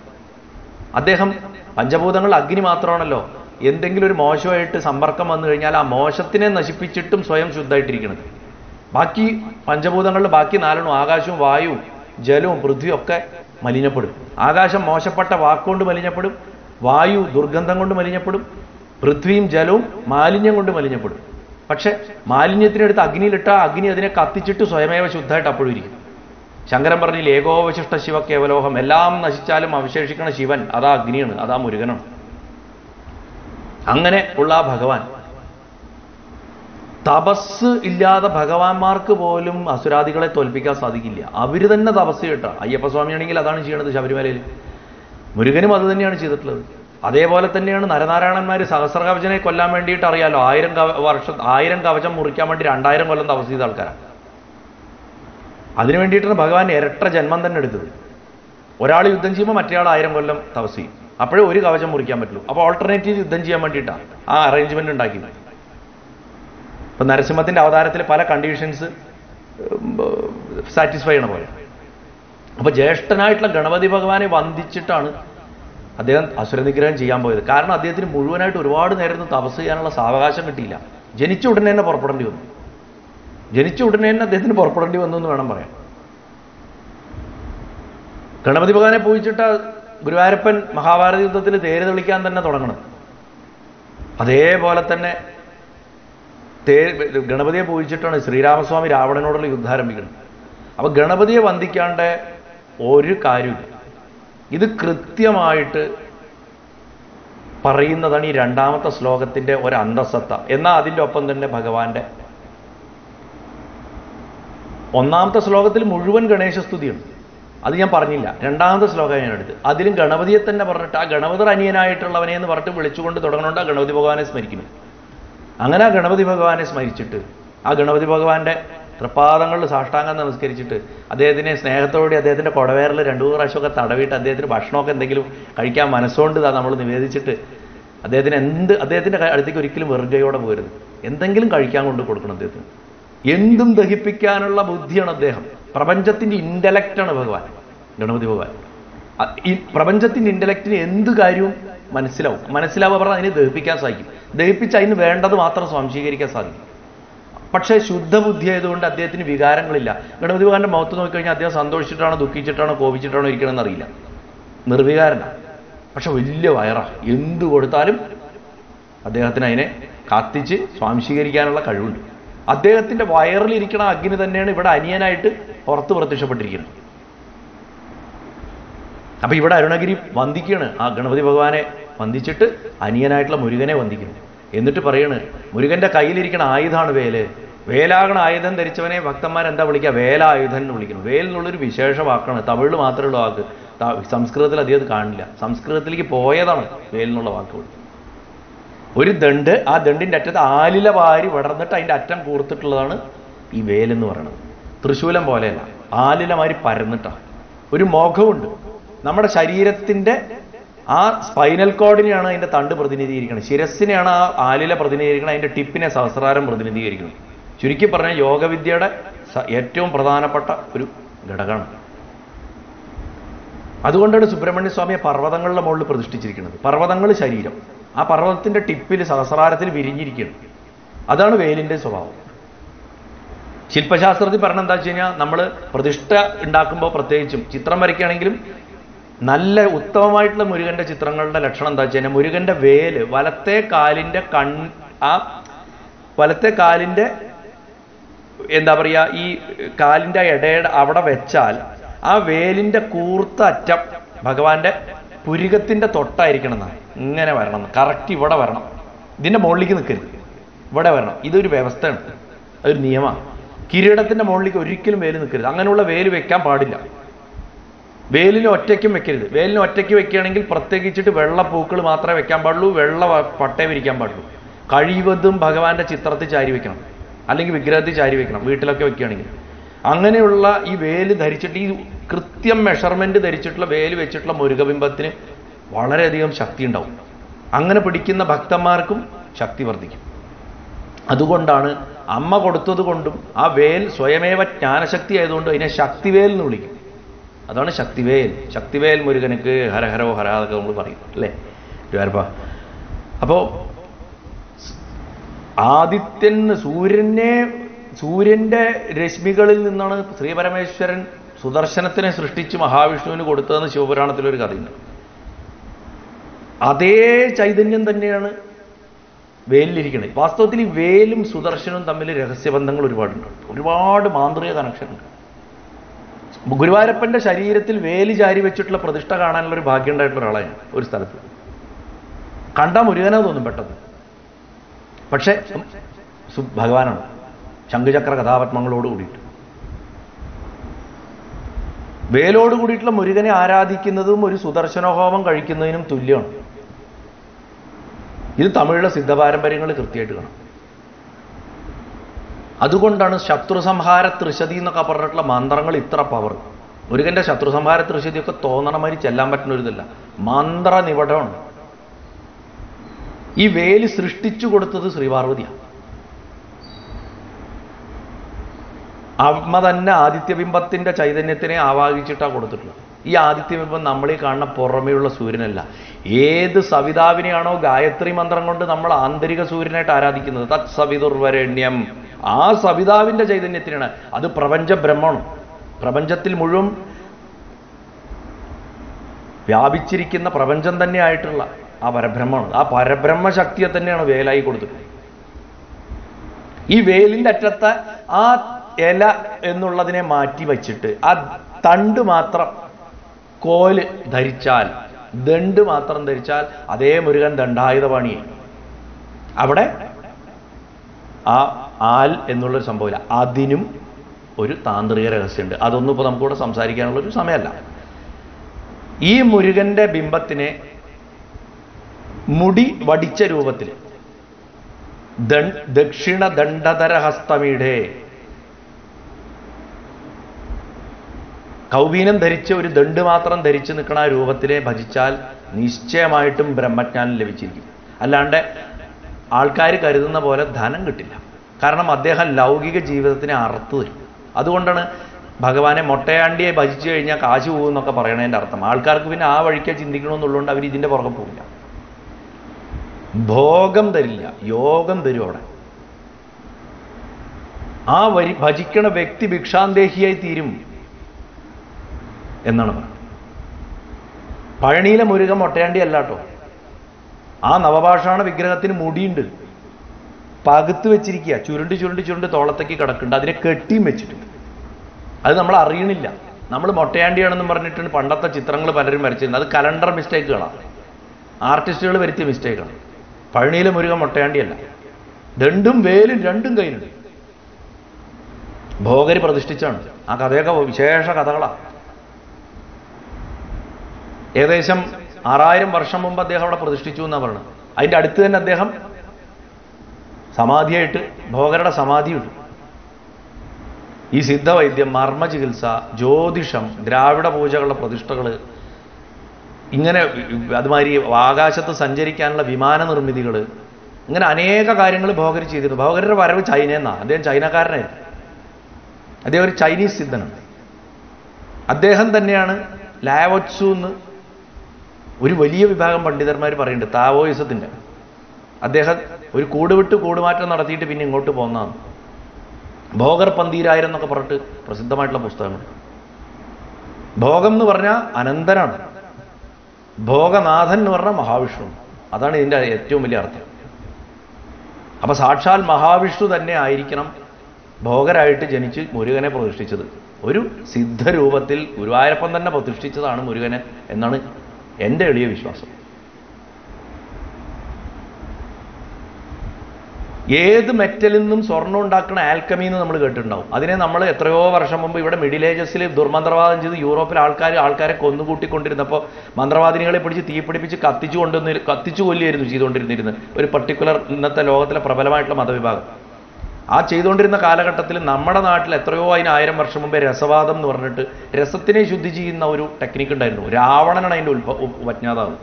അദ്ദേഹം പഞ്ചഭൂതങ്ങൾ അഗ്നി മാത്രമാണല്ലോ. എന്തെങ്കിലും ഒരു മോശമായിട്ട് സമ്പർക്കം വന്നു കഴിഞ്ഞാൽ ആ മോശത്തിനെ നശിപ്പിച്ചിട്ടും സ്വയം ശുദ്ധമായിട്ടിരിക്കുന്നത്. ബാക്കി പഞ്ചഭൂതങ്ങളിൽ ബാക്കി നാലെണ്ണം ആകാശവും വായുവും ജലവും പൃഥ്വിയും ഒക്കെ മലിനപ്പെടും. ആകാശം മോശപ്പെട്ട വാക്കുകൊണ്ട് മലിനപ്പെടും വായു ദുർഗന്ധം കൊണ്ട് മലിനപ്പെടും പൃഥ്വിയും ജലവും മാലിന്യം കൊണ്ട് മലിനപ്പെടും. പക്ഷെ മാലിന്യത്തിനെടുത്ത് അഗ്നിയിലിട്ട അഗ്നി അതിനെ കത്തിച്ചിട്ട് സ്വയമേവ ശുദ്ധമായിട്ട് അപ്പോഴും ഇരിക്കും ശങ്കരൻ പറഞ്ഞില്ല ഏകോവശിഷ്ട ശിവ കേവലോഹം എല്ലാം നശിച്ചാലും അവശേഷിക്കണ ശിവൻ അതാ അഗ്നിയാണ് അതാ മുരുകനാണ്. അങ്ങനെ ഉള്ള ഭഗവാൻ തപസ് ഇല്ലാതെ ഭഗവാന്മാർക്ക് പോലും അസുരാദികളെ തോൽപ്പിക്കാൻ സാധിക്കില്ല. അവർ തന്നെ തപസ് കേട്ടാ. അയ്യപ്പസ്വാമിയാണെങ്കിൽ അതാണ് ചെയ്യണത് ശബരിമലയിൽ. മുരുകനും അത് തന്നെയാണ് ചെയ്തിട്ടുള്ളത്. അതേപോലെ തന്നെയാണ് നരനാരായണന്മാർ സഹസ്രകവചനെ കൊല്ലാൻ വേണ്ടിയിട്ട് അറിയാലോ. ആയിരം കവ വർഷം ആയിരം കവചം മുറിക്കാൻ വേണ്ടി രണ്ടായിരം കൊല്ലം തപസ് ചെയ്ത ആൾക്കാരാണ് അതിനു വേണ്ടിയിട്ടാണ് ഭഗവാൻ ഇരട്ട ജന്മം തന്നെ എടുത്തത്. ഒരാൾ യുദ്ധം ചെയ്യുമ്പോൾ മറ്റേയാൾ ആയിരം കൊല്ലം തപസ് ചെയ്യും. അപ്പോഴേ ഒരു കവചം മുറിക്കാൻ പറ്റുള്ളൂ. അപ്പോൾ ഓൾട്ടർനേറ്റീവ് യുദ്ധം ചെയ്യാൻ വേണ്ടിയിട്ടാണ് ആ അറേഞ്ച്മെന്റ് ഉണ്ടാക്കിയത്. ഇപ്പം നരസിംഹത്തിന്റെ അവതാരത്തിൽ പല കണ്ടീഷൻസ് സാറ്റിസ്ഫൈ ചെയ്യണ പോലെ. അപ്പൊ ജ്യേഷ്ഠനായിട്ടുള്ള ഗണപതി ഭഗവാനെ വന്ദിച്ചിട്ടാണ് അദ്ദേഹം അസുരനിഗ്രഹം ചെയ്യാൻ പോയത്. കാരണം അദ്ദേഹത്തിന് മുഴുവനായിട്ട് ഒരുപാട് നേരം തപസ് ചെയ്യാനുള്ള സാവകാശം കിട്ടിയില്ല. ജനിച്ച ഉടനെ തന്നെ പുറപ്പെടേണ്ടി വന്നു. ജനിച്ച ഉടനെ തന്നെ അദ്ദേഹത്തിന് പുറപ്പെടേണ്ടി വന്നു എന്ന് വേണം പറയാം ഗണപതി ഭഗവാനെ പൂജിച്ചിട്ട് ഗുരുവായൂരപ്പൻ മഹാഭാരത യുദ്ധത്തിൽ തേര് തെളിക്കാൻ തന്നെ തുടങ്ങണം. അതേപോലെ തന്നെ തേ ഗണപതിയെ പൂജിച്ചിട്ടാണ് ശ്രീരാമസ്വാമി രാവണനോടുള്ള യുദ്ധം ആരംഭിക്കുന്നത്. അപ്പൊ ഗണപതിയെ വന്ദിക്കാണ്ട് ഒരു കാര്യമില്ല ഇത് കൃത്യമായിട്ട് പറയുന്നതാണ് ഈ രണ്ടാമത്തെ ശ്ലോകത്തിന്റെ ഒരു അന്തസത്ത എന്നാൽ അതിന്റെ ഒപ്പം തന്നെ ഭഗവാന്റെ ഒന്നാമത്തെ ശ്ലോകത്തിൽ മുഴുവൻ ഗണേശ ഗണേശസ്തുതിയുണ്ട് അത് ഞാൻ പറഞ്ഞില്ല. രണ്ടാമത്തെ ശ്ലോകം ഞാൻ എടുത്ത്. അതിലും ഗണപതിയെ തന്നെ പറഞ്ഞിട്ട് ആ ഗണപതി അനിയനായിട്ടുള്ളവനെ എന്ന് പറഞ്ഞിട്ട് വിളിച്ചുകൊണ്ട് തുടങ്ങണോണ്ട് ആ ഗണപതി ഭഗവാനെ സ്മരിക്കുന്നു. അങ്ങനെ ആ ഗണപതി ഭഗവാനെ സ്മരിച്ചിട്ട് ആ ഗണപതി ഭഗവാന്റെ തൃപ്പാദങ്ങളിൽ സാഷ്ടാംഗം നമസ്കരിച്ചിട്ട് അദ്ദേഹത്തിനെ സ്നേഹത്തോടെ അദ്ദേഹത്തിന്റെ കൊടവേറിൽ രണ്ടു മൂന്ന് പ്രാവശ്യമൊക്കെ തടവിയിട്ട് അദ്ദേഹത്തിന് ഭക്ഷണമൊക്കെ എന്തെങ്കിലും കഴിക്കാൻ മനസ്സുകൊണ്ട് നമ്മൾ നിവേദിച്ചിട്ട് അദ്ദേഹത്തിന് എന്ത് അദ്ദേഹത്തിന്റെ അടുത്തേക്ക് ഒരിക്കലും വെറുകയോടെ പോരുത് എന്തെങ്കിലും കഴിക്കാൻ കൊണ്ട് കൊടുക്കണം അദ്ദേഹത്തിന്. എന്തും ദഹിപ്പിക്കാനുള്ള ബുദ്ധിയാണ് അദ്ദേഹം. പ്രപഞ്ചത്തിന്റെ ഇന്റലക്റ്റാണ് ഭഗവാൻ ഗണപതി ഭഗവാൻ. ഈ പ്രപഞ്ചത്തിന്റെ ഇന്റലക്റ്റിന് എന്ത് കാര്യവും മനസ്സിലാവും. മനസ്സിലാവുക പറഞ്ഞാൽ അതിനെ ദഹിപ്പിക്കാൻ സാധിക്കും. ദഹിപ്പിച്ച് അതിന് വേണ്ടത് മാത്രം സ്വാംശീകരിക്കാൻ സാധിക്കും. പക്ഷേ ശുദ്ധബുദ്ധി ആയതുകൊണ്ട് അദ്ദേഹത്തിന് വികാരങ്ങളില്ല. ഗണപതി ഭഗവാന്റെ മുഖത്ത് നോക്കിക്കഴിഞ്ഞാൽ അദ്ദേഹം സന്തോഷിച്ചിട്ടാണോ ദുഃഖിച്ചിട്ടാണോ കോപിച്ചിട്ടാണോ ഇരിക്കണമെന്ന് അറിയില്ല. നിർവികാരനാണ് പക്ഷെ വലിയ വയറാ. എന്ത് കൊടുത്താലും അദ്ദേഹത്തിന് അതിനെ കത്തിച്ച് സ്വാംശീകരിക്കാനുള്ള കഴിവുണ്ട്. അദ്ദേഹത്തിന്റെ വയറിലിരിക്കണ അഗ്നി തന്നെയാണ് ഇവിടെ അനിയനായിട്ട് പുറത്ത് പ്രത്യക്ഷപ്പെട്ടിരിക്കുന്നത്. അപ്പൊ ഇവിടെ അരുണഗിരി വന്ദിക്കുകയാണ്. ആ ഗണപതി ഭഗവാനെ വന്ദിച്ചിട്ട് അനിയനായിട്ടുള്ള മുരുകനെ വന്ദിക്കുന്നു. എന്നിട്ട് പറയാണ് മുരുകന്റെ കയ്യിലിരിക്കുന്ന ആയുധമാണ് വേൽ. വേലാകണ ആയുധം ധരിച്ചവനെ ഭക്തന്മാർ എന്താ വിളിക്കുക വേലായുധൻ എന്ന് വിളിക്കുന്നു. വേൽ എന്നുള്ളൊരു വിശേഷ വാക്കാണ് തമിഴിൽ മാത്രമേ ഉള്ളൂ വാക്ക്. സംസ്കൃതത്തിൽ അധികം അത് കാണില്ല. സംസ്കൃതത്തിലേക്ക് പോയതാണ് വേൽ എന്നുള്ള വാക്കുകൾ ഒരു ദണ്ട് ആ ദണ്ടിന്റെ അറ്റത്ത് ആലില വാരി വിടർന്നിട്ട് അതിന്റെ അറ്റം കൂർത്തിട്ടുള്ളതാണ് ഈ വേൽ എന്ന് പറയുന്നത്. തൃശൂലം പോലെയല്ല. ആലില മാതിരി പരന്നിട്ടാണ് ഒരു മുഖമുണ്ട് നമ്മുടെ ശരീരത്തിന്റെ ആ സ്പൈനൽ കോഡിനെയാണ് അതിന്റെ തണ്ട് പ്രതിനിധീകരിക്കുന്നത്. ശിരസിനെയാണ് ആ ആലില പ്രതിനിധീകരിക്കുന്നത്. അതിന്റെ ടിപ്പിനെ സഹസ്രാരം പ്രതിനിധീകരിക്കുന്നത്. ചുരുക്കി പറഞ്ഞാൽ യോഗവിദ്യയുടെ ഏറ്റവും പ്രധാനപ്പെട്ട ഒരു ഘടകമാണ്. അതുകൊണ്ടാണ് സുബ്രഹ്മണ്യ സ്വാമിയെ പർവതങ്ങളുടെ മുകളിൽ പ്രതിഷ്ഠിച്ചിരിക്കുന്നത്. പർവതങ്ങൾ ശരീരം. ആ പർവതത്തിന്റെ ടിപ്പിൽ സഹസ്രാരത്തിൽ വിരിഞ്ഞിരിക്കുന്നു അതാണ് വേലിന്റെ സ്വഭാവം. ശില്പശാസ്ത്രത്തിൽ പറഞ്ഞ എന്താ വെച്ച് കഴിഞ്ഞാൽ നമ്മൾ പ്രതിഷ്ഠ ഉണ്ടാക്കുമ്പോൾ പ്രത്യേകിച്ചും ചിത്രം വരയ്ക്കുകയാണെങ്കിലും നല്ല ഉത്തമമായിട്ടുള്ള മുരുകന്റെ ചിത്രങ്ങളുടെ ലക്ഷണം എന്താ വെച്ച് കഴിഞ്ഞാൽ മുരുകന്റെ വേൽ വലത്തെ കാലിന്റെ കൺ ആ വലത്തെ കാലിന്റെ എന്താ പറയുക ഈ കാലിന്റെ ഇടയുടെ അവിടെ വെച്ചാൽ ആ വേലിന്റെ കൂർത്ത അറ്റം ഭഗവാന്റെ പുരുകത്തിന്റെ തൊട്ടായിരിക്കണം എന്നാണ് ഇങ്ങനെ വരണം കറക്റ്റ് ഇവിടെ വരണം. ഇതിന്റെ മുകളിലേക്ക് നിൽക്കരുത് ഇവിടെ വരണം. ഇതൊരു വ്യവസ്ഥയാണ്. അതൊരു നിയമമാണ് കിരീടത്തിന്റെ മുകളിലേക്ക് ഒരിക്കലും വേൽ നിൽക്കരുത് അങ്ങനെയുള്ള വേൽ വെക്കാൻ പാടില്ല. വേലിന് ഒറ്റയ്ക്കും വെക്കരുത്. വേലിന് ഒറ്റയ്ക്ക് വെക്കുകയാണെങ്കിൽ പ്രത്യേകിച്ചിട്ട് വെള്ള പൂക്കൾ മാത്രമേ വെക്കാൻ പാടുള്ളൂ വെള്ള പട്ടേ വിരിക്കാൻ പാടുള്ളൂ. കഴിവതും ഭഗവാന്റെ ചിത്രത്തിൽ ചാരി വെക്കണം അല്ലെങ്കിൽ വിഗ്രഹത്തിൽ ചാരി വെക്കണം വീട്ടിലൊക്കെ വെക്കുകയാണെങ്കിൽ. അങ്ങനെയുള്ള ഈ വേൽ ധരിച്ചിട്ട് ഈ കൃത്യം മെഷർമെന്റ് ധരിച്ചിട്ടുള്ള വേൽ വെച്ചിട്ടുള്ള മുരുകബിംബത്തിന് വളരെയധികം ശക്തി ഉണ്ടാവും. അങ്ങനെ പിടിക്കുന്ന ഭക്തന്മാർക്കും ശക്തി വർദ്ധിക്കും. അതുകൊണ്ടാണ് അമ്മ കൊടുത്തത് കൊണ്ടും ആ വേൽ സ്വയമേവ ജ്ഞാനശക്തി ആയതുകൊണ്ടും അതിനെ ശക്തിവേൽ എന്ന് വിളിക്കും. അതാണ് ശക്തിവേൽ. ശക്തിവേൽ മുരുകനക്ക് ഹരഹരോ ഹരാതൊക്കെ നമ്മൾ പറയും അല്ലേ? അപ്പോൾ അപ്പോ ആദിത്യൻ സൂര്യനെ സൂര്യന്റെ രശ്മികളിൽ നിന്നാണ് ശ്രീപരമേശ്വരൻ സുദർശനത്തിനെ സൃഷ്ടിച്ച് മഹാവിഷ്ണുവിന് കൊടുത്തതെന്ന് ശിവപുരാണത്തിലൊരു കഥയുണ്ട്. അതേ ചൈതന്യം തന്നെയാണ് വേലിലിരിക്കുന്നത്. വാസ്തവത്തിൽ ഈ വേലും സുദർശനവും തമ്മിൽ രഹസ്യബന്ധങ്ങൾ ഒരുപാടുണ്ട്. ഒരുപാട് മാന്ത്രിക കണക്ഷൻ ഉണ്ട് ഗുരുവായൂരപ്പന്റെ ശരീരത്തിൽ വേലി ചാരി വെച്ചിട്ടുള്ള പ്രതിഷ്ഠ കാണാനുള്ള ഒരു ഭാഗ്യം ഉണ്ടായിട്ടുള്ള ഒരാളാണ് ഒരു സ്ഥലത്ത്. കണ്ടാൽ മുരുകനാ തോന്നും പെട്ടെന്ന്. പക്ഷേ ഭഗവാനാണ്. ശംഖുചക്ര കഥാപത്മങ്ങളോട് കൂടിയിട്ട് വേലോട് കൂടിയിട്ടുള്ള മുരുകനെ ആരാധിക്കുന്നതും ഒരു സുദർശനഹോമം കഴിക്കുന്നതിനും തുല്യമാണ്. ഇത് തമിഴിലെ സിദ്ധപാരമ്പര്യങ്ങൾ കൃത്യമായിട്ട് കാണാം. അതുകൊണ്ടാണ് ശത്രു സംഹാര ത്രിശതി എന്നൊക്കെ പറഞ്ഞിട്ടുള്ള മന്ത്രങ്ങൾ ഇത്ര പവർ മുരുകന്റെ ശത്രു സംഹാര ത്രിശതിയൊക്കെ തോന്നണ മാതിരി ചെല്ലാൻ പറ്റുന്ന ഒരു ഇതല്ല മന്ത്ര നിബടമാണ് ഈ വേലി സൃഷ്ടിച്ചു കൊടുത്തത് ശ്രീപാർവതിയാണ് അമ്മ തന്നെ ആദിത്യബിംബത്തിന്റെ ചൈതന്യത്തിനെ ആവാഹിച്ചിട്ടാണ് കൊടുത്തിട്ടുള്ളത്. ഈ ആദിത്യബിംബം നമ്മൾ ഈ കാണുന്ന പുറമേയുള്ള സൂര്യനല്ല. ഏത് സവിതാവിനെയാണോ ഗായത്രി മന്ത്രം കൊണ്ട് നമ്മൾ ആന്തരിക സൂര്യനായിട്ട് ആരാധിക്കുന്നത്? തത് സവിതുർവരണ്യം. ആ സവിതാവിന്റെ ചൈതന്യത്തിനാണ്. അത് പ്രപഞ്ച ബ്രഹ്മമാണ്. പ്രപഞ്ചത്തിൽ മുഴുവൻ വ്യാപിച്ചിരിക്കുന്ന പ്രപഞ്ചം തന്നെയായിട്ടുള്ള ആ പരബ്രഹ്മമാണ്. ആ പരബ്രഹ്മ ശക്തിയെ തന്നെയാണ് വേലായി കൊടുത്തിട്ടുള്ളത്. ഈ വേലിന്റെ അറ്റത്തെ ആ ഇല എന്നുള്ളതിനെ മാറ്റി വച്ചിട്ട് ആ തണ്ട് മാത്രം കോൽ ധരിച്ചാൽ ദണ്ട് മാത്രം ധരിച്ചാൽ അതേ മുരുകൻ ദണ്ഡായുധപാണിയെ അവിടെ ആ ആൽ എന്നുള്ളൊരു സംഭവമില്ല. അതിനും ഒരു താന്ത്രിക രഹസ്യമുണ്ട്. അതൊന്നും ഇപ്പോൾ നമുക്കിവിടെ സംസാരിക്കാനുള്ളൊരു സമയമല്ല. ഈ മുരുകന്റെ ബിംബത്തിനെ മുടി വടിച്ച രൂപത്തിൽ. ദക്ഷിണ ദണ്ഡതര ഹസ്തമീഠേ കൗബീനം ധരിച്ച ഒരു ദണ്ട് മാത്രം ധരിച്ചു നിൽക്കുന്ന ആ രൂപത്തിലെ ഭജിച്ചാൽ നിശ്ചയമായിട്ടും ബ്രഹ്മജ്ഞാനം ലഭിച്ചിരിക്കും. അല്ലാണ്ട് ആൾക്കാർ കരുതുന്ന പോലെ ധനം കിട്ടില്ല. കാരണം അദ്ദേഹം ലൗകിക ജീവിതത്തിനെ അറുത്തു തരും. അതുകൊണ്ടാണ് ഭഗവാനെ മൊട്ടയാണ്ടിയെ ഭജിച്ചു കഴിഞ്ഞാൽ കാശ് പോകുമെന്നൊക്കെ പറയണതിന്റെ അർത്ഥം. ആൾക്കാർക്ക് പിന്നെ ആ വഴിക്ക് ചിന്തിക്കണമെന്നുള്ളതുകൊണ്ട് അവർ ഇതിന്റെ പുറകെ പോകില്ല ഭോഗം തരില്ല യോഗം തരും അവിടെ. ആ വരി ഭജിക്കണ വ്യക്തി ഭിക്ഷാന്തേഹിയായി തീരും എന്നാണ് പറഞ്ഞത്. പഴനിയിലെ മുരുകം മൊട്ടയാണ്ടി അല്ലാട്ടോ ആ നവഭാഷാണ വിഗ്രഹത്തിന് മുടിയുണ്ട്. പകുത്ത് വെച്ചിരിക്കുക ചുരുണ്ട് ചുരുണ്ട് ചുരുണ്ട് തോളത്തേക്ക് കിടക്കുന്നുണ്ട്. അതിനെ കെട്ടിയും വെച്ചിട്ടുണ്ട്. അത് നമ്മൾ അറിയണില്ല. നമ്മൾ മൊട്ടയാണ്ടിയാണെന്ന് പറഞ്ഞിട്ടുണ്ട്. പണ്ടത്തെ ചിത്രങ്ങൾ പലരും വരച്ചിരുന്നത് അത് കലണ്ടർ മിസ്റ്റേക്കുകളാണ്. ആർട്ടിസ്റ്റുകൾ വരുത്തിയ മിസ്റ്റേക്കാണ്. പഴനിയിലെ മുരുകൻ മൊട്ടയാണ്ടിയല്ല. ദണ്ടും വേലും രണ്ടും കയ്യിലുണ്ട് ഭോഗരി പ്രതിഷ്ഠിച്ചാണ്. ആ കഥയൊക്കെ വിശേഷ കഥകളാണ് ഏകദേശം ആറായിരം വർഷം മുമ്പ് അദ്ദേഹം അവിടെ പ്രതിഷ്ഠിച്ചു എന്നാണ് പറയുന്നത് അതിന്റെ അടുത്ത് തന്നെ അദ്ദേഹം സമാധിയായിട്ട് ഭോഗരുടെ സമാധിയുണ്ട്. ഈ സിദ്ധവൈദ്യം മർമ്മ ചികിത്സ ജ്യോതിഷം ദ്രാവിഡ പൂജകളുടെ പ്രതിഷ്ഠകൾ ഇങ്ങനെ അതുമാതിരി ആകാശത്ത് സഞ്ചരിക്കാനുള്ള വിമാന നിർമ്മിതികൾ ഇങ്ങനെ അനേക കാര്യങ്ങൾ ഭോഗർ ചെയ്തിരുന്നു. ഭോഗരുടെ വരവ് ചൈനയെന്നാണ് അദ്ദേഹം ചൈനക്കാരനായിരുന്നു. അദ്ദേഹം ഒരു ചൈനീസ് സിദ്ധനാണ്. അദ്ദേഹം തന്നെയാണ് ലാവോത്സു എന്ന് ഒരു വലിയ വിഭാഗം പണ്ഡിതന്മാർ പറയുന്നുണ്ട് താവോയിസത്തിന്റെ അദ്ദേഹം ഒരു കൂടുവിട്ട് കൂടുമാറ്റം നടത്തിയിട്ട് പിന്നെ ഇങ്ങോട്ട് പോന്നതാണ് ഭോഗർ പന്തീരായിരം എന്നൊക്കെ പറഞ്ഞിട്ട് പ്രസിദ്ധമായിട്ടുള്ള പുസ്തകങ്ങൾ ഭോഗം എന്ന് പറഞ്ഞാൽ അനന്തനാണ്. ഭോഗനാഥൻ എന്ന് പറഞ്ഞാൽ മഹാവിഷ്ണു. അതാണ് ഇതിന്റെ ഏറ്റവും വലിയ അർത്ഥം. അപ്പൊ സാക്ഷാൽ മഹാവിഷ്ണു തന്നെ ആയിരിക്കണം ഭോഗരായിട്ട് ജനിച്ച് മുരുകനെ പ്രതിഷ്ഠിച്ചത്. ഒരു സിദ്ധരൂപത്തിൽ ഗുരുവായൂരപ്പൻ തന്നെ പ്രതിഷ്ഠിച്ചതാണ് മുരുകനെ എന്നാണ് എന്റെ എളിയ വിശ്വാസം. ഏത് മെറ്റലിൽ നിന്നും സ്വർണം ഉണ്ടാക്കുന്ന ആൽക്കമി എന്ന് നമ്മൾ കേട്ടിട്ടുണ്ടാവും. അതിനെ നമ്മൾ എത്രയോ വർഷം മുമ്പ് ഇവിടെ മിഡിൽ ഏജസിൽ ദുർമന്ത്രവാദം ചെയ്ത് യൂറോപ്പിൽ ആൾക്കാർ ആൾക്കാരെ കൊന്നുകൂട്ടിക്കൊണ്ടിരുന്നപ്പോൾ മന്ത്രവാദിനികളെ പിടിച്ച് തീപിടിപ്പിച്ച് കത്തിച്ചു കൊണ്ടുവന്ന് കത്തിച്ചു കൊല്ലിയായിരുന്നു ചെയ്തുകൊണ്ടിരുന്നിരുന്നത്. ഒരു പർട്ടിക്കുലർ ഇന്നത്തെ ലോകത്തിലെ പ്രബലമായിട്ടുള്ള മതവിഭാഗം. ആ ചെയ്തുകൊണ്ടിരുന്ന കാലഘട്ടത്തിൽ നമ്മുടെ നാട്ടിൽ എത്രയോ അതിന് ആയിരം വർഷം മുമ്പേ രസവാദം എന്ന് പറഞ്ഞിട്ട് രസത്തിനെ ശുദ്ധി ചെയ്യുന്ന ഒരു ടെക്നിക്ക് ഉണ്ടായിരുന്നു. രാവണനാണ് അതിന്റെ ഉത്ഭവ ഉപജ്ഞാതാവ്.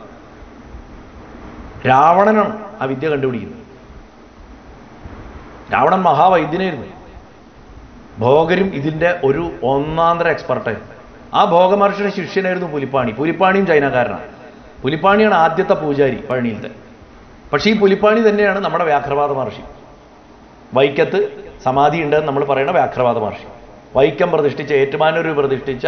രാവണനാണ് ആ വിദ്യ കണ്ടുപിടിക്കുന്നത്. രാവണൻ മഹാവൈദ്യനായിരുന്നു. ഭോഗരും ഇതിന്റെ ഒരു ഒന്നാന്തര എക്സ്പെർട്ടായിരുന്നു ആ ഭോഗമഹർഷിയുടെ ശിഷ്യനായിരുന്നു പുലിപ്പാണി. പുലിപ്പാണിയും ചൈനക്കാരനാണ്. പുലിപ്പാണിയാണ് ആദ്യത്തെ പൂജാരി പഴനിയിലത്തെ. പക്ഷേ ഈ പുലിപ്പാണി തന്നെയാണ് നമ്മുടെ വ്യാഘ്രവാദ മഹർഷി. വൈക്കത്ത് സമാധി ഉണ്ടെന്ന് നമ്മൾ പറയുന്ന വ്യാഘ്രവാദ മഹർഷി. വൈക്കം പ്രതിഷ്ഠിച്ച ഏറ്റുമാനൂർ പ്രതിഷ്ഠിച്ച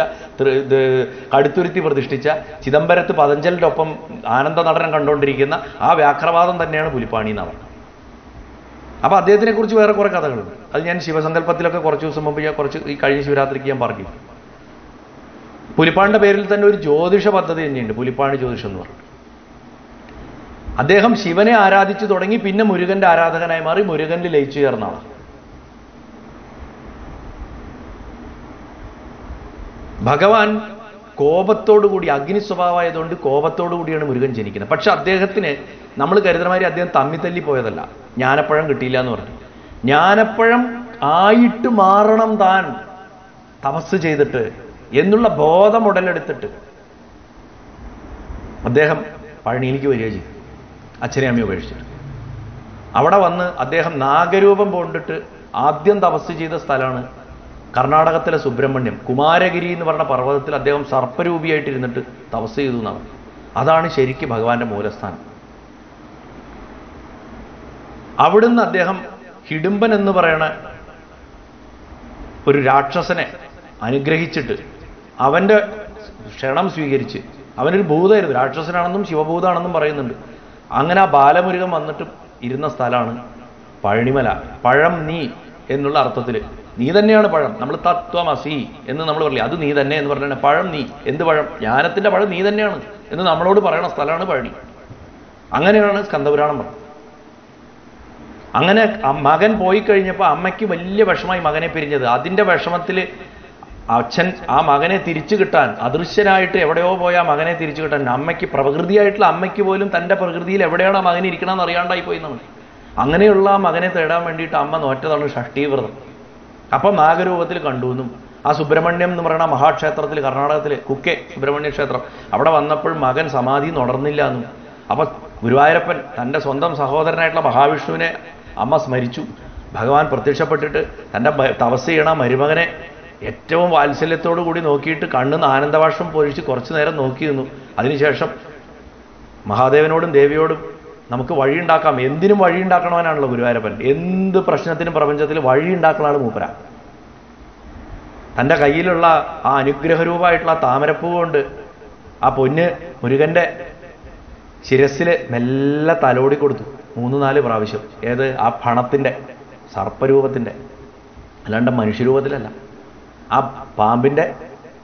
കടുത്തുരുത്തി പ്രതിഷ്ഠിച്ച ചിദംബരത്ത് പതഞ്ചലിന്റെ ഒപ്പം ആനന്ദ നടനം കണ്ടുകൊണ്ടിരിക്കുന്ന ആ വ്യാഘ്രവാദം തന്നെയാണ് പുലിപ്പാണി എന്നാണ്. പറഞ്ഞത് അപ്പൊ അദ്ദേഹത്തിനെ കുറിച്ച് വേറെ കുറേ കഥകളുണ്ട്. അത് ഞാൻ ശിവസങ്കല്പത്തിലൊക്കെ കുറച്ച് ദിവസം മുമ്പ് ഞാൻ കുറച്ച് ഈ കഴിഞ്ഞ ശിവരാത്രിക്ക് ഞാൻ പറഞ്ഞു. പുലിപ്പാണിന്റെ പേരിൽ തന്നെ ഒരു ജ്യോതിഷ പദ്ധതി തന്നെയുണ്ട്. പുലിപ്പാട് ജ്യോതിഷം എന്ന് പറഞ്ഞു അദ്ദേഹം ശിവനെ ആരാധിച്ചു തുടങ്ങി പിന്നെ മുരുകന്റെ ആരാധകനായി മാറി മുരുകനിൽ ലയിച്ചു ചേർന്ന ആളാണ് ഭഗവാൻ കോപത്തോടുകൂടി അഗ്നി സ്വഭാവമായതുകൊണ്ട് കോപത്തോടു കൂടിയാണ് മുരുകൻ ജനിക്കുന്നത്. പക്ഷെ അദ്ദേഹത്തിന് നമ്മൾ കരുതണമാതിരി അദ്ദേഹം തമ്മി തല്ലി പോയതല്ല. ജ്ഞാനപ്പഴം കിട്ടിയില്ല എന്ന് പറഞ്ഞു. ജ്ഞാനപ്പഴം ആയിട്ട് മാറണം താൻ തപസ് ചെയ്തിട്ട് എന്നുള്ള ബോധം ഉടലെടുത്തിട്ട് അദ്ദേഹം പഴനിയിലേക്ക് വരിക ചെയ്തു. അച്ഛനെ അമ്മയെ ഉപേക്ഷിച്ചിട്ട്. അവിടെ വന്ന് അദ്ദേഹം നാഗരൂപം പോണ്ടിട്ട് ആദ്യം തപസ് ചെയ്ത സ്ഥലമാണ് കർണാടകത്തിലെ സുബ്രഹ്മണ്യം കുമാരഗിരി എന്ന് പറഞ്ഞ പർവതത്തിൽ അദ്ദേഹം സർപ്പരൂപിയായിട്ടിരുന്നിട്ട് തപസ് ചെയ്തു എന്നാണ്. അതാണ് ശരിക്കും ഭഗവാന്റെ മൂലസ്ഥാനം. അവിടുന്ന് അദ്ദേഹം ഹിഡുംബൻ എന്ന് പറയണ ഒരു രാക്ഷസനെ അനുഗ്രഹിച്ചിട്ട് അവന്റെ ക്ഷണം സ്വീകരിച്ച് അവനൊരു ഭൂതമായിരുന്നു. രാക്ഷസനാണെന്നും ശിവഭൂതാണെന്നും പറയുന്നുണ്ട്. അങ്ങനെ ആ ബാലമുരുകൻ വന്നിട്ട് ഇരുന്ന സ്ഥലമാണ് പഴനിമല പഴം നീ എന്നുള്ള അർത്ഥത്തിൽ നീ തന്നെയാണ് പഴം. നമ്മൾ തത്വമസി എന്ന് നമ്മൾ പറയില്ല? അത് നീ തന്നെ എന്ന് പറഞ്ഞാൽ പഴം നീ. എന്ത് പഴം? ജ്ഞാനത്തിന്റെ പഴം നീ തന്നെയാണ് എന്ന് നമ്മളോട് പറയണ സ്ഥലമാണ് പഴനി. അങ്ങനെയാണ് സ്കന്ദപുരാണം പറഞ്ഞത്. അങ്ങനെ മകൻ പോയി കഴിഞ്ഞപ്പോൾ അമ്മയ്ക്ക് വലിയ വിഷമായി മകനെ പിരിഞ്ഞത്. അതിന്റെ വിഷമത്തിൽ അച്ഛൻ ആ മകനെ തിരിച്ചു കിട്ടാൻ അദൃശ്യനായിട്ട് എവിടെയോ പോയ ആ മകനെ തിരിച്ചു കിട്ടാൻ അമ്മയ്ക്ക് പ്രകൃതിയായിട്ടുള്ള അമ്മയ്ക്ക് പോലും തന്റെ പ്രകൃതിയിൽ എവിടെയാണ് ആ മകൻ ഇരിക്കണമെന്ന് അറിയാണ്ടായി പോയി നമ്മൾ അങ്ങനെയുള്ള ആ മകനെ തേടാൻ വേണ്ടിയിട്ട് അമ്മ നോറ്റതാണ് ഷഷ്ഠീവ്രതം. അപ്പം നാഗരൂപത്തിൽ കണ്ടു എന്നും ആ സുബ്രഹ്മണ്യം എന്ന് പറയുന്ന മഹാക്ഷേത്രത്തിൽ കർണാടകത്തിൽ കുക്കെ സുബ്രഹ്മണ്യ ക്ഷേത്രം അവിടെ വന്നപ്പോൾ മകൻ സമാധി നുടർന്നില്ല എന്നും. അപ്പൊ ഗുരുവായൂരപ്പൻ തന്റെ സ്വന്തം സഹോദരനായിട്ടുള്ള മഹാവിഷ്ണുവിനെ അമ്മ സ്മരിച്ചു. ഭഗവാൻ പ്രത്യക്ഷപ്പെട്ടിട്ട് തന്റെ തപസ് ചെയ്യണ മരുമകനെ ഏറ്റവും വാത്സല്യത്തോടു കൂടി നോക്കിയിട്ട് കണ്ണിന്ന് ആനന്ദവാഷം പൊഴിച്ച് കുറച്ചു നേരം നോക്കി നിന്നു. അതിനുശേഷം മഹാദേവനോടും ദേവിയോടും നമുക്ക് വഴി ഉണ്ടാക്കാം. എന്തിനും വഴി ഉണ്ടാക്കണവനാണല്ലോ ഗുരുവായൂരപ്പൻ. എന്ത് പ്രശ്നത്തിനും പ്രപഞ്ചത്തിൽ വഴി ഉണ്ടാക്കണമാണ് മൂപ്പര. തന്റെ കയ്യിലുള്ള ആ അനുഗ്രഹരൂപമായിട്ടുള്ള താമരപ്പൂ കൊണ്ട് ആ പൊന്ന് മുരുകന്റെ ശിരസിൽ മെല്ലെ തലോടി കൊടുത്തു. മൂന്ന് നാല് പ്രാവശ്യം. ഏത്? ആ പണത്തിന്റെ സർപ്പരൂപത്തിന്റെ. അല്ലാണ്ട് മനുഷ്യരൂപത്തിലല്ല. ആ പാമ്പിന്റെ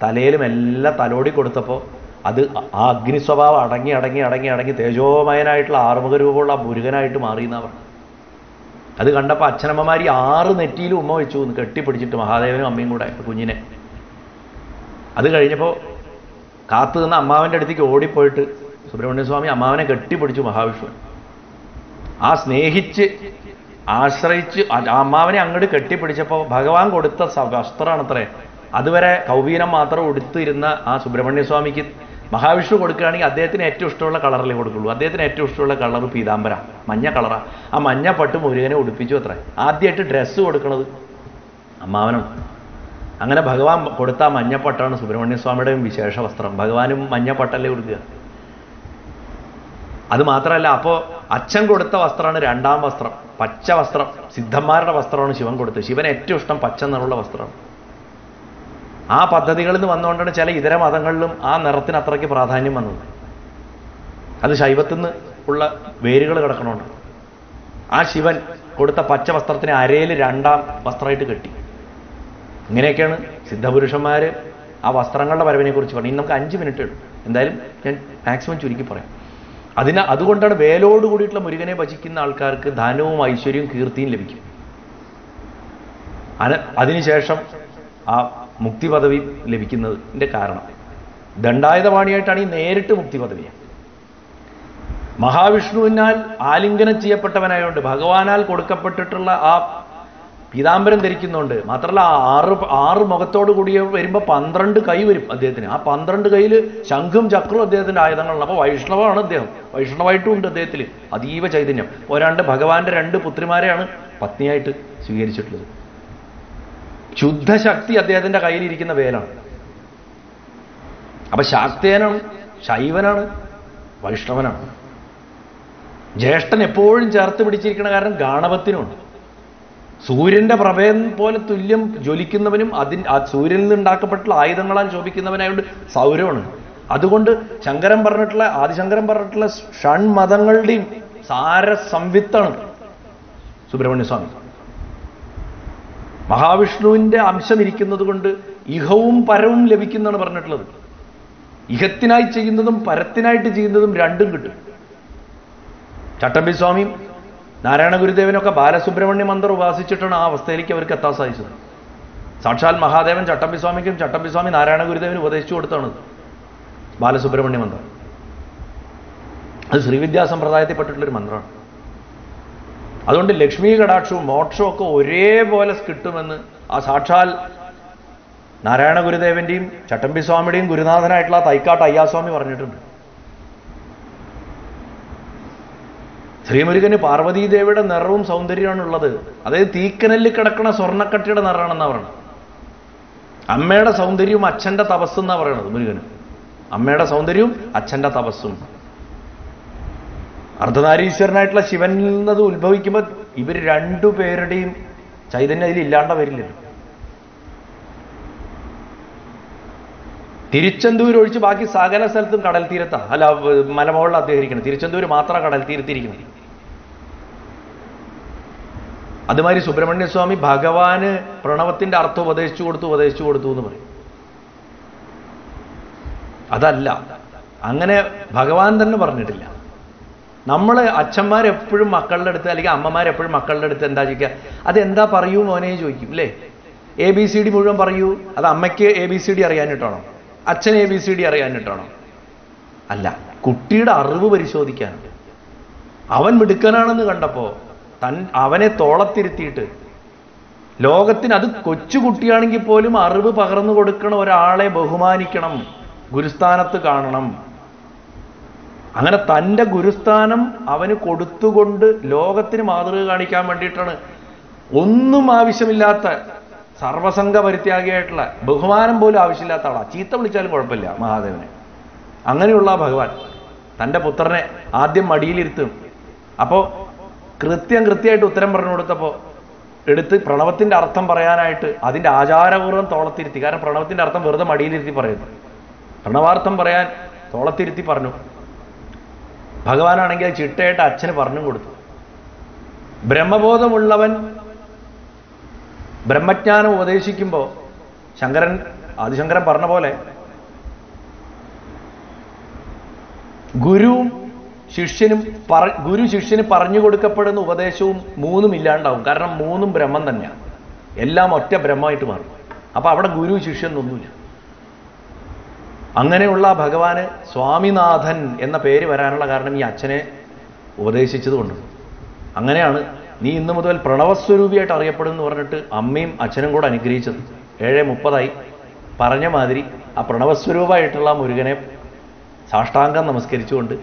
തലയിൽ മെല്ലെ തലോടി കൊടുത്തപ്പോൾ അത് ആ അഗ്നി സ്വഭാവം അടങ്ങി അടങ്ങി അടങ്ങി അടങ്ങി തേജോമയനായിട്ടുള്ള ആറുമുഖ രൂപമുള്ള മുരുകനായിട്ട് മാറി പറഞ്ഞു അത് കണ്ടപ്പോൾ അച്ഛനമ്മമാരി ആറ് നെറ്റിയിലും ഉമ്മ വെച്ചു എന്ന് കെട്ടിപ്പിടിച്ചിട്ട് മഹാദേവനും അമ്മയും കൂടെ കുഞ്ഞിനെ. അത് കഴിഞ്ഞപ്പോൾ കാത്തു നിന്ന് അമ്മാവന്റെ അടുത്തേക്ക് ഓടിപ്പോയിട്ട് സുബ്രഹ്മണ്യസ്വാമി അമ്മാവനെ കെട്ടിപ്പിടിച്ചു മഹാവിഷ്ണു ആ സ്നേഹിച്ച് ആശ്രയിച്ച് അമ്മാവനെ അങ്ങോട്ട് കെട്ടിപ്പിടിച്ചപ്പോൾ ഭഗവാൻ കൊടുത്ത വസ്ത്രമാണത്രേ അതുവരെ കൗവീനം മാത്രം ഉടുത്തിരുന്ന ആ സുബ്രഹ്മണ്യ സ്വാമിക്ക് മഹാവിഷ്ണു കൊടുക്കുകയാണെങ്കിൽ അദ്ദേഹത്തിന് ഏറ്റവും ഇഷ്ടമുള്ള കളറിലേ കൊടുക്കുള്ളൂ. അദ്ദേഹത്തിന് ഏറ്റവും ഇഷ്ടമുള്ള കളർ പീതാംബര മഞ്ഞ കളറാണ് ആ മഞ്ഞ പട്ട് മുരുകനെ ഉടുപ്പിച്ചു അത്ര. ആദ്യമായിട്ട് ഡ്രസ്സ് കൊടുക്കുന്നത് അമ്മാവനും അങ്ങനെ ഭഗവാൻ കൊടുത്ത മഞ്ഞപ്പട്ടാണ് സുബ്രഹ്മണ്യസ്വാമിയുടെയും വിശേഷ വസ്ത്രം. ഭഗവാനും മഞ്ഞപ്പട്ടല്ലേ കൊടുക്കുക അത് മാത്രമല്ല അപ്പോൾ അച്ഛൻ കൊടുത്ത വസ്ത്രമാണ് രണ്ടാം വസ്ത്രം. പച്ച വസ്ത്രം. സിദ്ധന്മാരുടെ വസ്ത്രമാണ് ശിവൻ കൊടുത്തത്. ശിവൻ ഏറ്റവും ഇഷ്ടം പച്ച നിറമുള്ള വസ്ത്രമാണ്. ആ പദ്ധതികളിൽ നിന്ന് വന്നുകൊണ്ടാണ് ചില ഇതര മതങ്ങളിലും ആ നിറത്തിന് അത്രയ്ക്ക് പ്രാധാന്യം വന്നത്. അത് ശൈവത്തിൽ നിന്ന് ഉള്ള വേരുകൾ കിടക്കണോണ്ട്. ആ ശിവൻ കൊടുത്ത പച്ച വസ്ത്രത്തിന് അരയിൽ രണ്ടാം വസ്ത്രമായിട്ട് കെട്ടി. ഇങ്ങനെയൊക്കെയാണ് സിദ്ധപുരുഷന്മാർ ആ വസ്ത്രങ്ങളുടെ വരവിനെ കുറിച്ച് പറഞ്ഞു ഇനി നമുക്ക് അഞ്ച് മിനിറ്റ് എടുക്കും എന്തായാലും ഞാൻ മാക്സിമം ചുരുക്കി പറയാം. അതിന് അതുകൊണ്ടാണ് വേലോട് കൂടിയിട്ടുള്ള മുരുകനെ ഭജിക്കുന്ന ആൾക്കാർക്ക് ധനവും ഐശ്വര്യവും കീർത്തിയും ലഭിക്കും. അതിനുശേഷം ആ മുക്തി പദവി ലഭിക്കുന്നതിന്റെ കാരണം. ദണ്ഡായുധവാണിയായിട്ടാണ് ഈ നേരിട്ട് മുക്തി പദവിയാണ് മഹാവിഷ്ണുവിനാൽ ആലിംഗനം ചെയ്യപ്പെട്ടവനായതുകൊണ്ട് ഭഗവാനാൽ കൊടുക്കപ്പെട്ടിട്ടുള്ള ആ പീതാംബരം ധരിക്കുന്നുണ്ട് മാത്രമല്ല ആറ് ആറ് മുഖത്തോട് കൂടി വരുമ്പോൾ പന്ത്രണ്ട് കൈ വരും അദ്ദേഹത്തിന്. ആ പന്ത്രണ്ട് കയ്യിൽ ശംഖും ചക്രവും അദ്ദേഹത്തിന്റെ ആയുധങ്ങളാണ് അപ്പോൾ വൈഷ്ണവമാണ് അദ്ദേഹം. വൈഷ്ണവായിട്ടും ഉണ്ട് അദ്ദേഹത്തിൽ അതീവ ചൈതന്യം. ഒരാണ്ട് ഭഗവാന്റെ രണ്ട് പുത്രിമാരെയാണ് പത്നിയായിട്ട് സ്വീകരിച്ചിട്ടുള്ളത്. ശുദ്ധശക്തി അദ്ദേഹത്തിന്റെ കയ്യിലിരിക്കുന്ന വേലാണ് അപ്പൊ ശാക്തേനാണ് ശൈവനാണ് വൈഷ്ണവനാണ്. ജ്യേഷ്ഠൻ എപ്പോഴും ചേർത്ത് പിടിച്ചിരിക്കുന്ന കാരണം ഗാണവത്തിനുണ്ട് സൂര്യന്റെ പ്രഭയം പോലെ തുല്യം ജ്വലിക്കുന്നവനും അതിൻ ആ സൂര്യനിൽ നിന്ന് ഉണ്ടാക്കപ്പെട്ടുള്ള ആയുധങ്ങളാൽ ശോഭിക്കുന്നവനായതുകൊണ്ട് സൗരമാണ് അതുകൊണ്ട് ശങ്കരൻ പറഞ്ഞിട്ടുള്ള ആദിശങ്കരൻ പറഞ്ഞിട്ടുള്ള ഷൺമതങ്ങളുടെയും സാര സംവിത്താണ് സുബ്രഹ്മണ്യ സ്വാമി മഹാവിഷ്ണുവിന്റെ അംശം ഇരിക്കുന്നത് കൊണ്ട് ഇഹവും പരവും ലഭിക്കുന്നതാണ് പറഞ്ഞിട്ടുള്ളത്. ഇഹത്തിനായി ചെയ്യുന്നതും പരത്തിനായിട്ട് ചെയ്യുന്നതും രണ്ടും കിട്ടും. ചട്ടമ്പി സ്വാമിയും നാരായണ ഗുരുദേവനൊക്കെ ബാലസുബ്രഹ്മണ്യ മന്ത്രം ഉപാസിച്ചിട്ടാണ് ആ അവസ്ഥയിലേക്ക് അവർക്ക് എത്താൻ സാധിച്ചത്. സാക്ഷാൽ മഹാദേവൻ ചട്ടമ്പി സ്വാമിക്കും ചട്ടമ്പി സ്വാമി നാരായണ ഗുരുദേവന് ഉപദേശിച്ചു കൊടുത്താണ് ബാലസുബ്രഹ്മണ്യ മന്ത്രം അത് ശ്രീവിദ്യാ സമ്പ്രദായത്തിൽപ്പെട്ടിട്ടുള്ളൊരു മന്ത്രമാണ് അതുകൊണ്ട് ലക്ഷ്മി കടാക്ഷവും മോക്ഷവും ഒക്കെ ഒരേപോലെ കിട്ടുമെന്ന് ആ സാക്ഷാൽ നാരായണ ഗുരുദേവന്റെയും ചട്ടമ്പി സ്വാമിയുടെയും ഗുരുനാഥനായിട്ടുള്ള തൈക്കാട്ട് അയ്യാസ്വാമി പറഞ്ഞിട്ടുണ്ട്. ശ്രീമുരുകന് പാർവതീദേവിയുടെ നിറവും സൗന്ദര്യമാണ് ഉള്ളത്. അതായത് തീക്കനലിൽ കിടക്കുന്ന സ്വർണക്കട്ടിയുടെ നിറമാണെന്നാണ് പറയുന്നത് അമ്മയുടെ സൗന്ദര്യവും അച്ഛന്റെ തപസ്സും എന്നാ പറയണത് മുരുകന്. അമ്മയുടെ സൗന്ദര്യവും അച്ഛന്റെ തപസ്സും. അർദ്ധനാരീശ്വരനായിട്ടുള്ള ശിവനിൽ നിന്നത് ഉത്ഭവിക്കുമ്പോൾ ഇവർ രണ്ടുപേരുടെയും ചൈതന്യം അതിൽ ഇല്ലാണ്ട വരില്ലല്ലോ. തിരുച്ചെന്തൂർ ഒഴിച്ച് ബാക്കി സകല സ്ഥലത്തും കടൽ തീരത്താണ് അല്ല മലമുകളിൽ അദ്ദേഹം തിരുച്ചെന്തൂർ മാത്രം കടൽ തീരത്തിരിക്കുന്നത്. അതുമാതിരി സുബ്രഹ്മണ്യസ്വാമി ഭഗവാന് പ്രണവത്തിന്റെ അർത്ഥം ഉപദേശിച്ചു കൊടുത്തു ഉപദേശിച്ചു കൊടുത്തു എന്ന് പറയും. അതല്ല അങ്ങനെ ഭഗവാൻ തന്നെ പറഞ്ഞിട്ടില്ല. നമ്മൾ അച്ഛന്മാരെപ്പോഴും മക്കളുടെ അടുത്ത് അല്ലെങ്കിൽ അമ്മമാരെപ്പോഴും മക്കളുടെ അടുത്ത് എന്താ ചോദിക്കുക? അതെന്താ പറയൂ മോനെ? ചോദിക്കും അല്ലേ എ ബി സി ഡി മുഴുവൻ പറയൂ. അത് അമ്മയ്ക്ക് എ ബി സി ഡി അറിയാനിട്ടാണോ. അച്ഛൻ എ ബി സി ഡി അറിയാനിട്ടാണോ. അല്ല കുട്ടിയുടെ അറിവ് പരിശോധിക്കാനുണ്ട്. അവൻ മിടുക്കനാണെന്ന് കണ്ടപ്പോൾ തൻ അവനെ തോളത്തിരുത്തിയിട്ട് ലോകത്തിന് അത് കൊച്ചുകുട്ടിയാണെങ്കിൽ പോലും അറിവ് പകർന്നു കൊടുക്കണ ഒരാളെ ബഹുമാനിക്കണം ഗുരുസ്ഥാനത്ത് കാണണം. അങ്ങനെ തന്റെ ഗുരുസ്ഥാനം അവന് കൊടുത്തുകൊണ്ട് ലോകത്തിന് മാതൃക കാണിക്കാൻ വേണ്ടിയിട്ടാണ്. ഒന്നും ആവശ്യമില്ലാത്ത സർവസംഘ പരിത്യാഗിയായിട്ടുള്ള ബഹുമാനം പോലും ആവശ്യമില്ലാത്ത ആളാ. ചീത്ത വിളിച്ചാലും കുഴപ്പമില്ല മഹാദേവനെ. അങ്ങനെയുള്ള ഭഗവാൻ തന്റെ പുത്രനെ ആദ്യം മടിയിലിരുത്തും. അപ്പോൾ കൃത്യം കൃത്യമായിട്ട് ഉത്തരം പറഞ്ഞു കൊടുത്തപ്പോൾ എടുത്ത് പ്രണവത്തിന്റെ അർത്ഥം പറയാനായിട്ട് അതിന്റെ ആചാരപൂർവം തോളത്തിരുത്തി. കാരണം പ്രണവത്തിന്റെ അർത്ഥം വെറുതെ മടിയിലിരുത്തി പറയുന്നു. പ്രണവാർത്ഥം പറയാൻ തോളത്തിരുത്തി പറഞ്ഞു. ഭഗവാനാണെങ്കിൽ ചിട്ടയായിട്ട് അച്ഛന് പറഞ്ഞും കൊടുത്തു. ബ്രഹ്മബോധമുള്ളവൻ ബ്രഹ്മജ്ഞാനം ഉപദേശിക്കുമ്പോൾ ശങ്കരൻ ആദിശങ്കരൻ പറഞ്ഞ പോലെ ഗുരുവും ശിഷ്യനും പറ ഗുരു ശിഷ്യന് പറഞ്ഞു കൊടുക്കപ്പെടുന്ന ഉപദേശവും മൂന്നും ഇല്ലാണ്ടാവും. കാരണം മൂന്നും ബ്രഹ്മം തന്നെയാണ് എല്ലാം ഒറ്റ ബ്രഹ്മമായിട്ട് മാറും. അപ്പൊ അവിടെ ഗുരു ശിഷ്യൻ ഒന്നുമില്ല. അങ്ങനെയുള്ള ഭഗവാന് സ്വാമിനാഥൻ എന്ന പേര് വരാനുള്ള കാരണം ഈ അച്ഛനെ ഉപദേശിച്ചതുകൊണ്ട്. അങ്ങനെയാണ് നീ ഇന്നു മുതൽ പ്രണവസ്വരൂപിയായിട്ട് അറിയപ്പെടുമെന്ന് പറഞ്ഞിട്ട് അമ്മയും അച്ഛനും കൂടെ അനുഗ്രഹിച്ചത്. ഏഴ് മുപ്പതായി. പറഞ്ഞ മാതിരി ആ പ്രണവസ്വരൂപമായിട്ടുള്ള മുരുകനെ സാഷ്ടാംഗം നമസ്കരിച്ചുകൊണ്ട്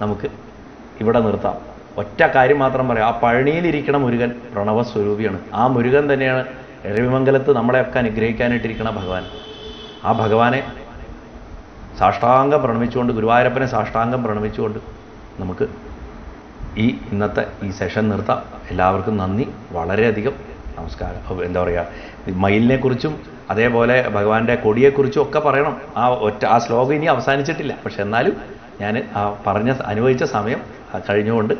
നമുക്ക് ഇവിടെ നിർത്താം. ഒറ്റ കാര്യം മാത്രം പറയാം. ആ പഴനിയിലിരിക്കണ മുരുകൻ പ്രണവസ്വരൂപിയാണ്. ആ മുരുകൻ തന്നെയാണ് എരവിമംഗലത്ത് നമ്മളെയൊക്കെ അനുഗ്രഹിക്കാനായിട്ടിരിക്കണ ഭഗവാൻ. ആ ഭഗവാനെ സാഷ്ടാംഗം പ്രണമിച്ചുകൊണ്ട് ഗുരുവായൂരപ്പനെ സാഷ്ടാംഗം പ്രണമിച്ചുകൊണ്ട് നമുക്ക് ഈ ഇന്നത്തെ ഈ സെഷൻ നിർത്താം. എല്ലാവർക്കും നന്ദി. വളരെയധികം നമസ്കാരം. എന്താ പറയുക മയിലിനെ കുറിച്ചും അതേപോലെ ഭഗവാന്റെ കൊടിയെക്കുറിച്ചും ഒക്കെ പറയണം. ആ ഒറ്റ ആ ശ്ലോകം ഇനി അവസാനിച്ചിട്ടില്ല. പക്ഷെ എന്നാലും ഞാൻ ആ പറഞ്ഞ അനുഭവിച്ച സമയം കഴിഞ്ഞുകൊണ്ട്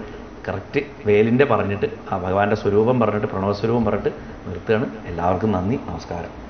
കറക്റ്റ് വേലിന്റെ പറഞ്ഞിട്ട് ആ ഭഗവാന്റെ സ്വരൂപം പറഞ്ഞിട്ട് പ്രണവസ്വരൂപം പറഞ്ഞിട്ട് നിർത്തുകയാണ്. എല്ലാവർക്കും നന്ദി. നമസ്കാരം.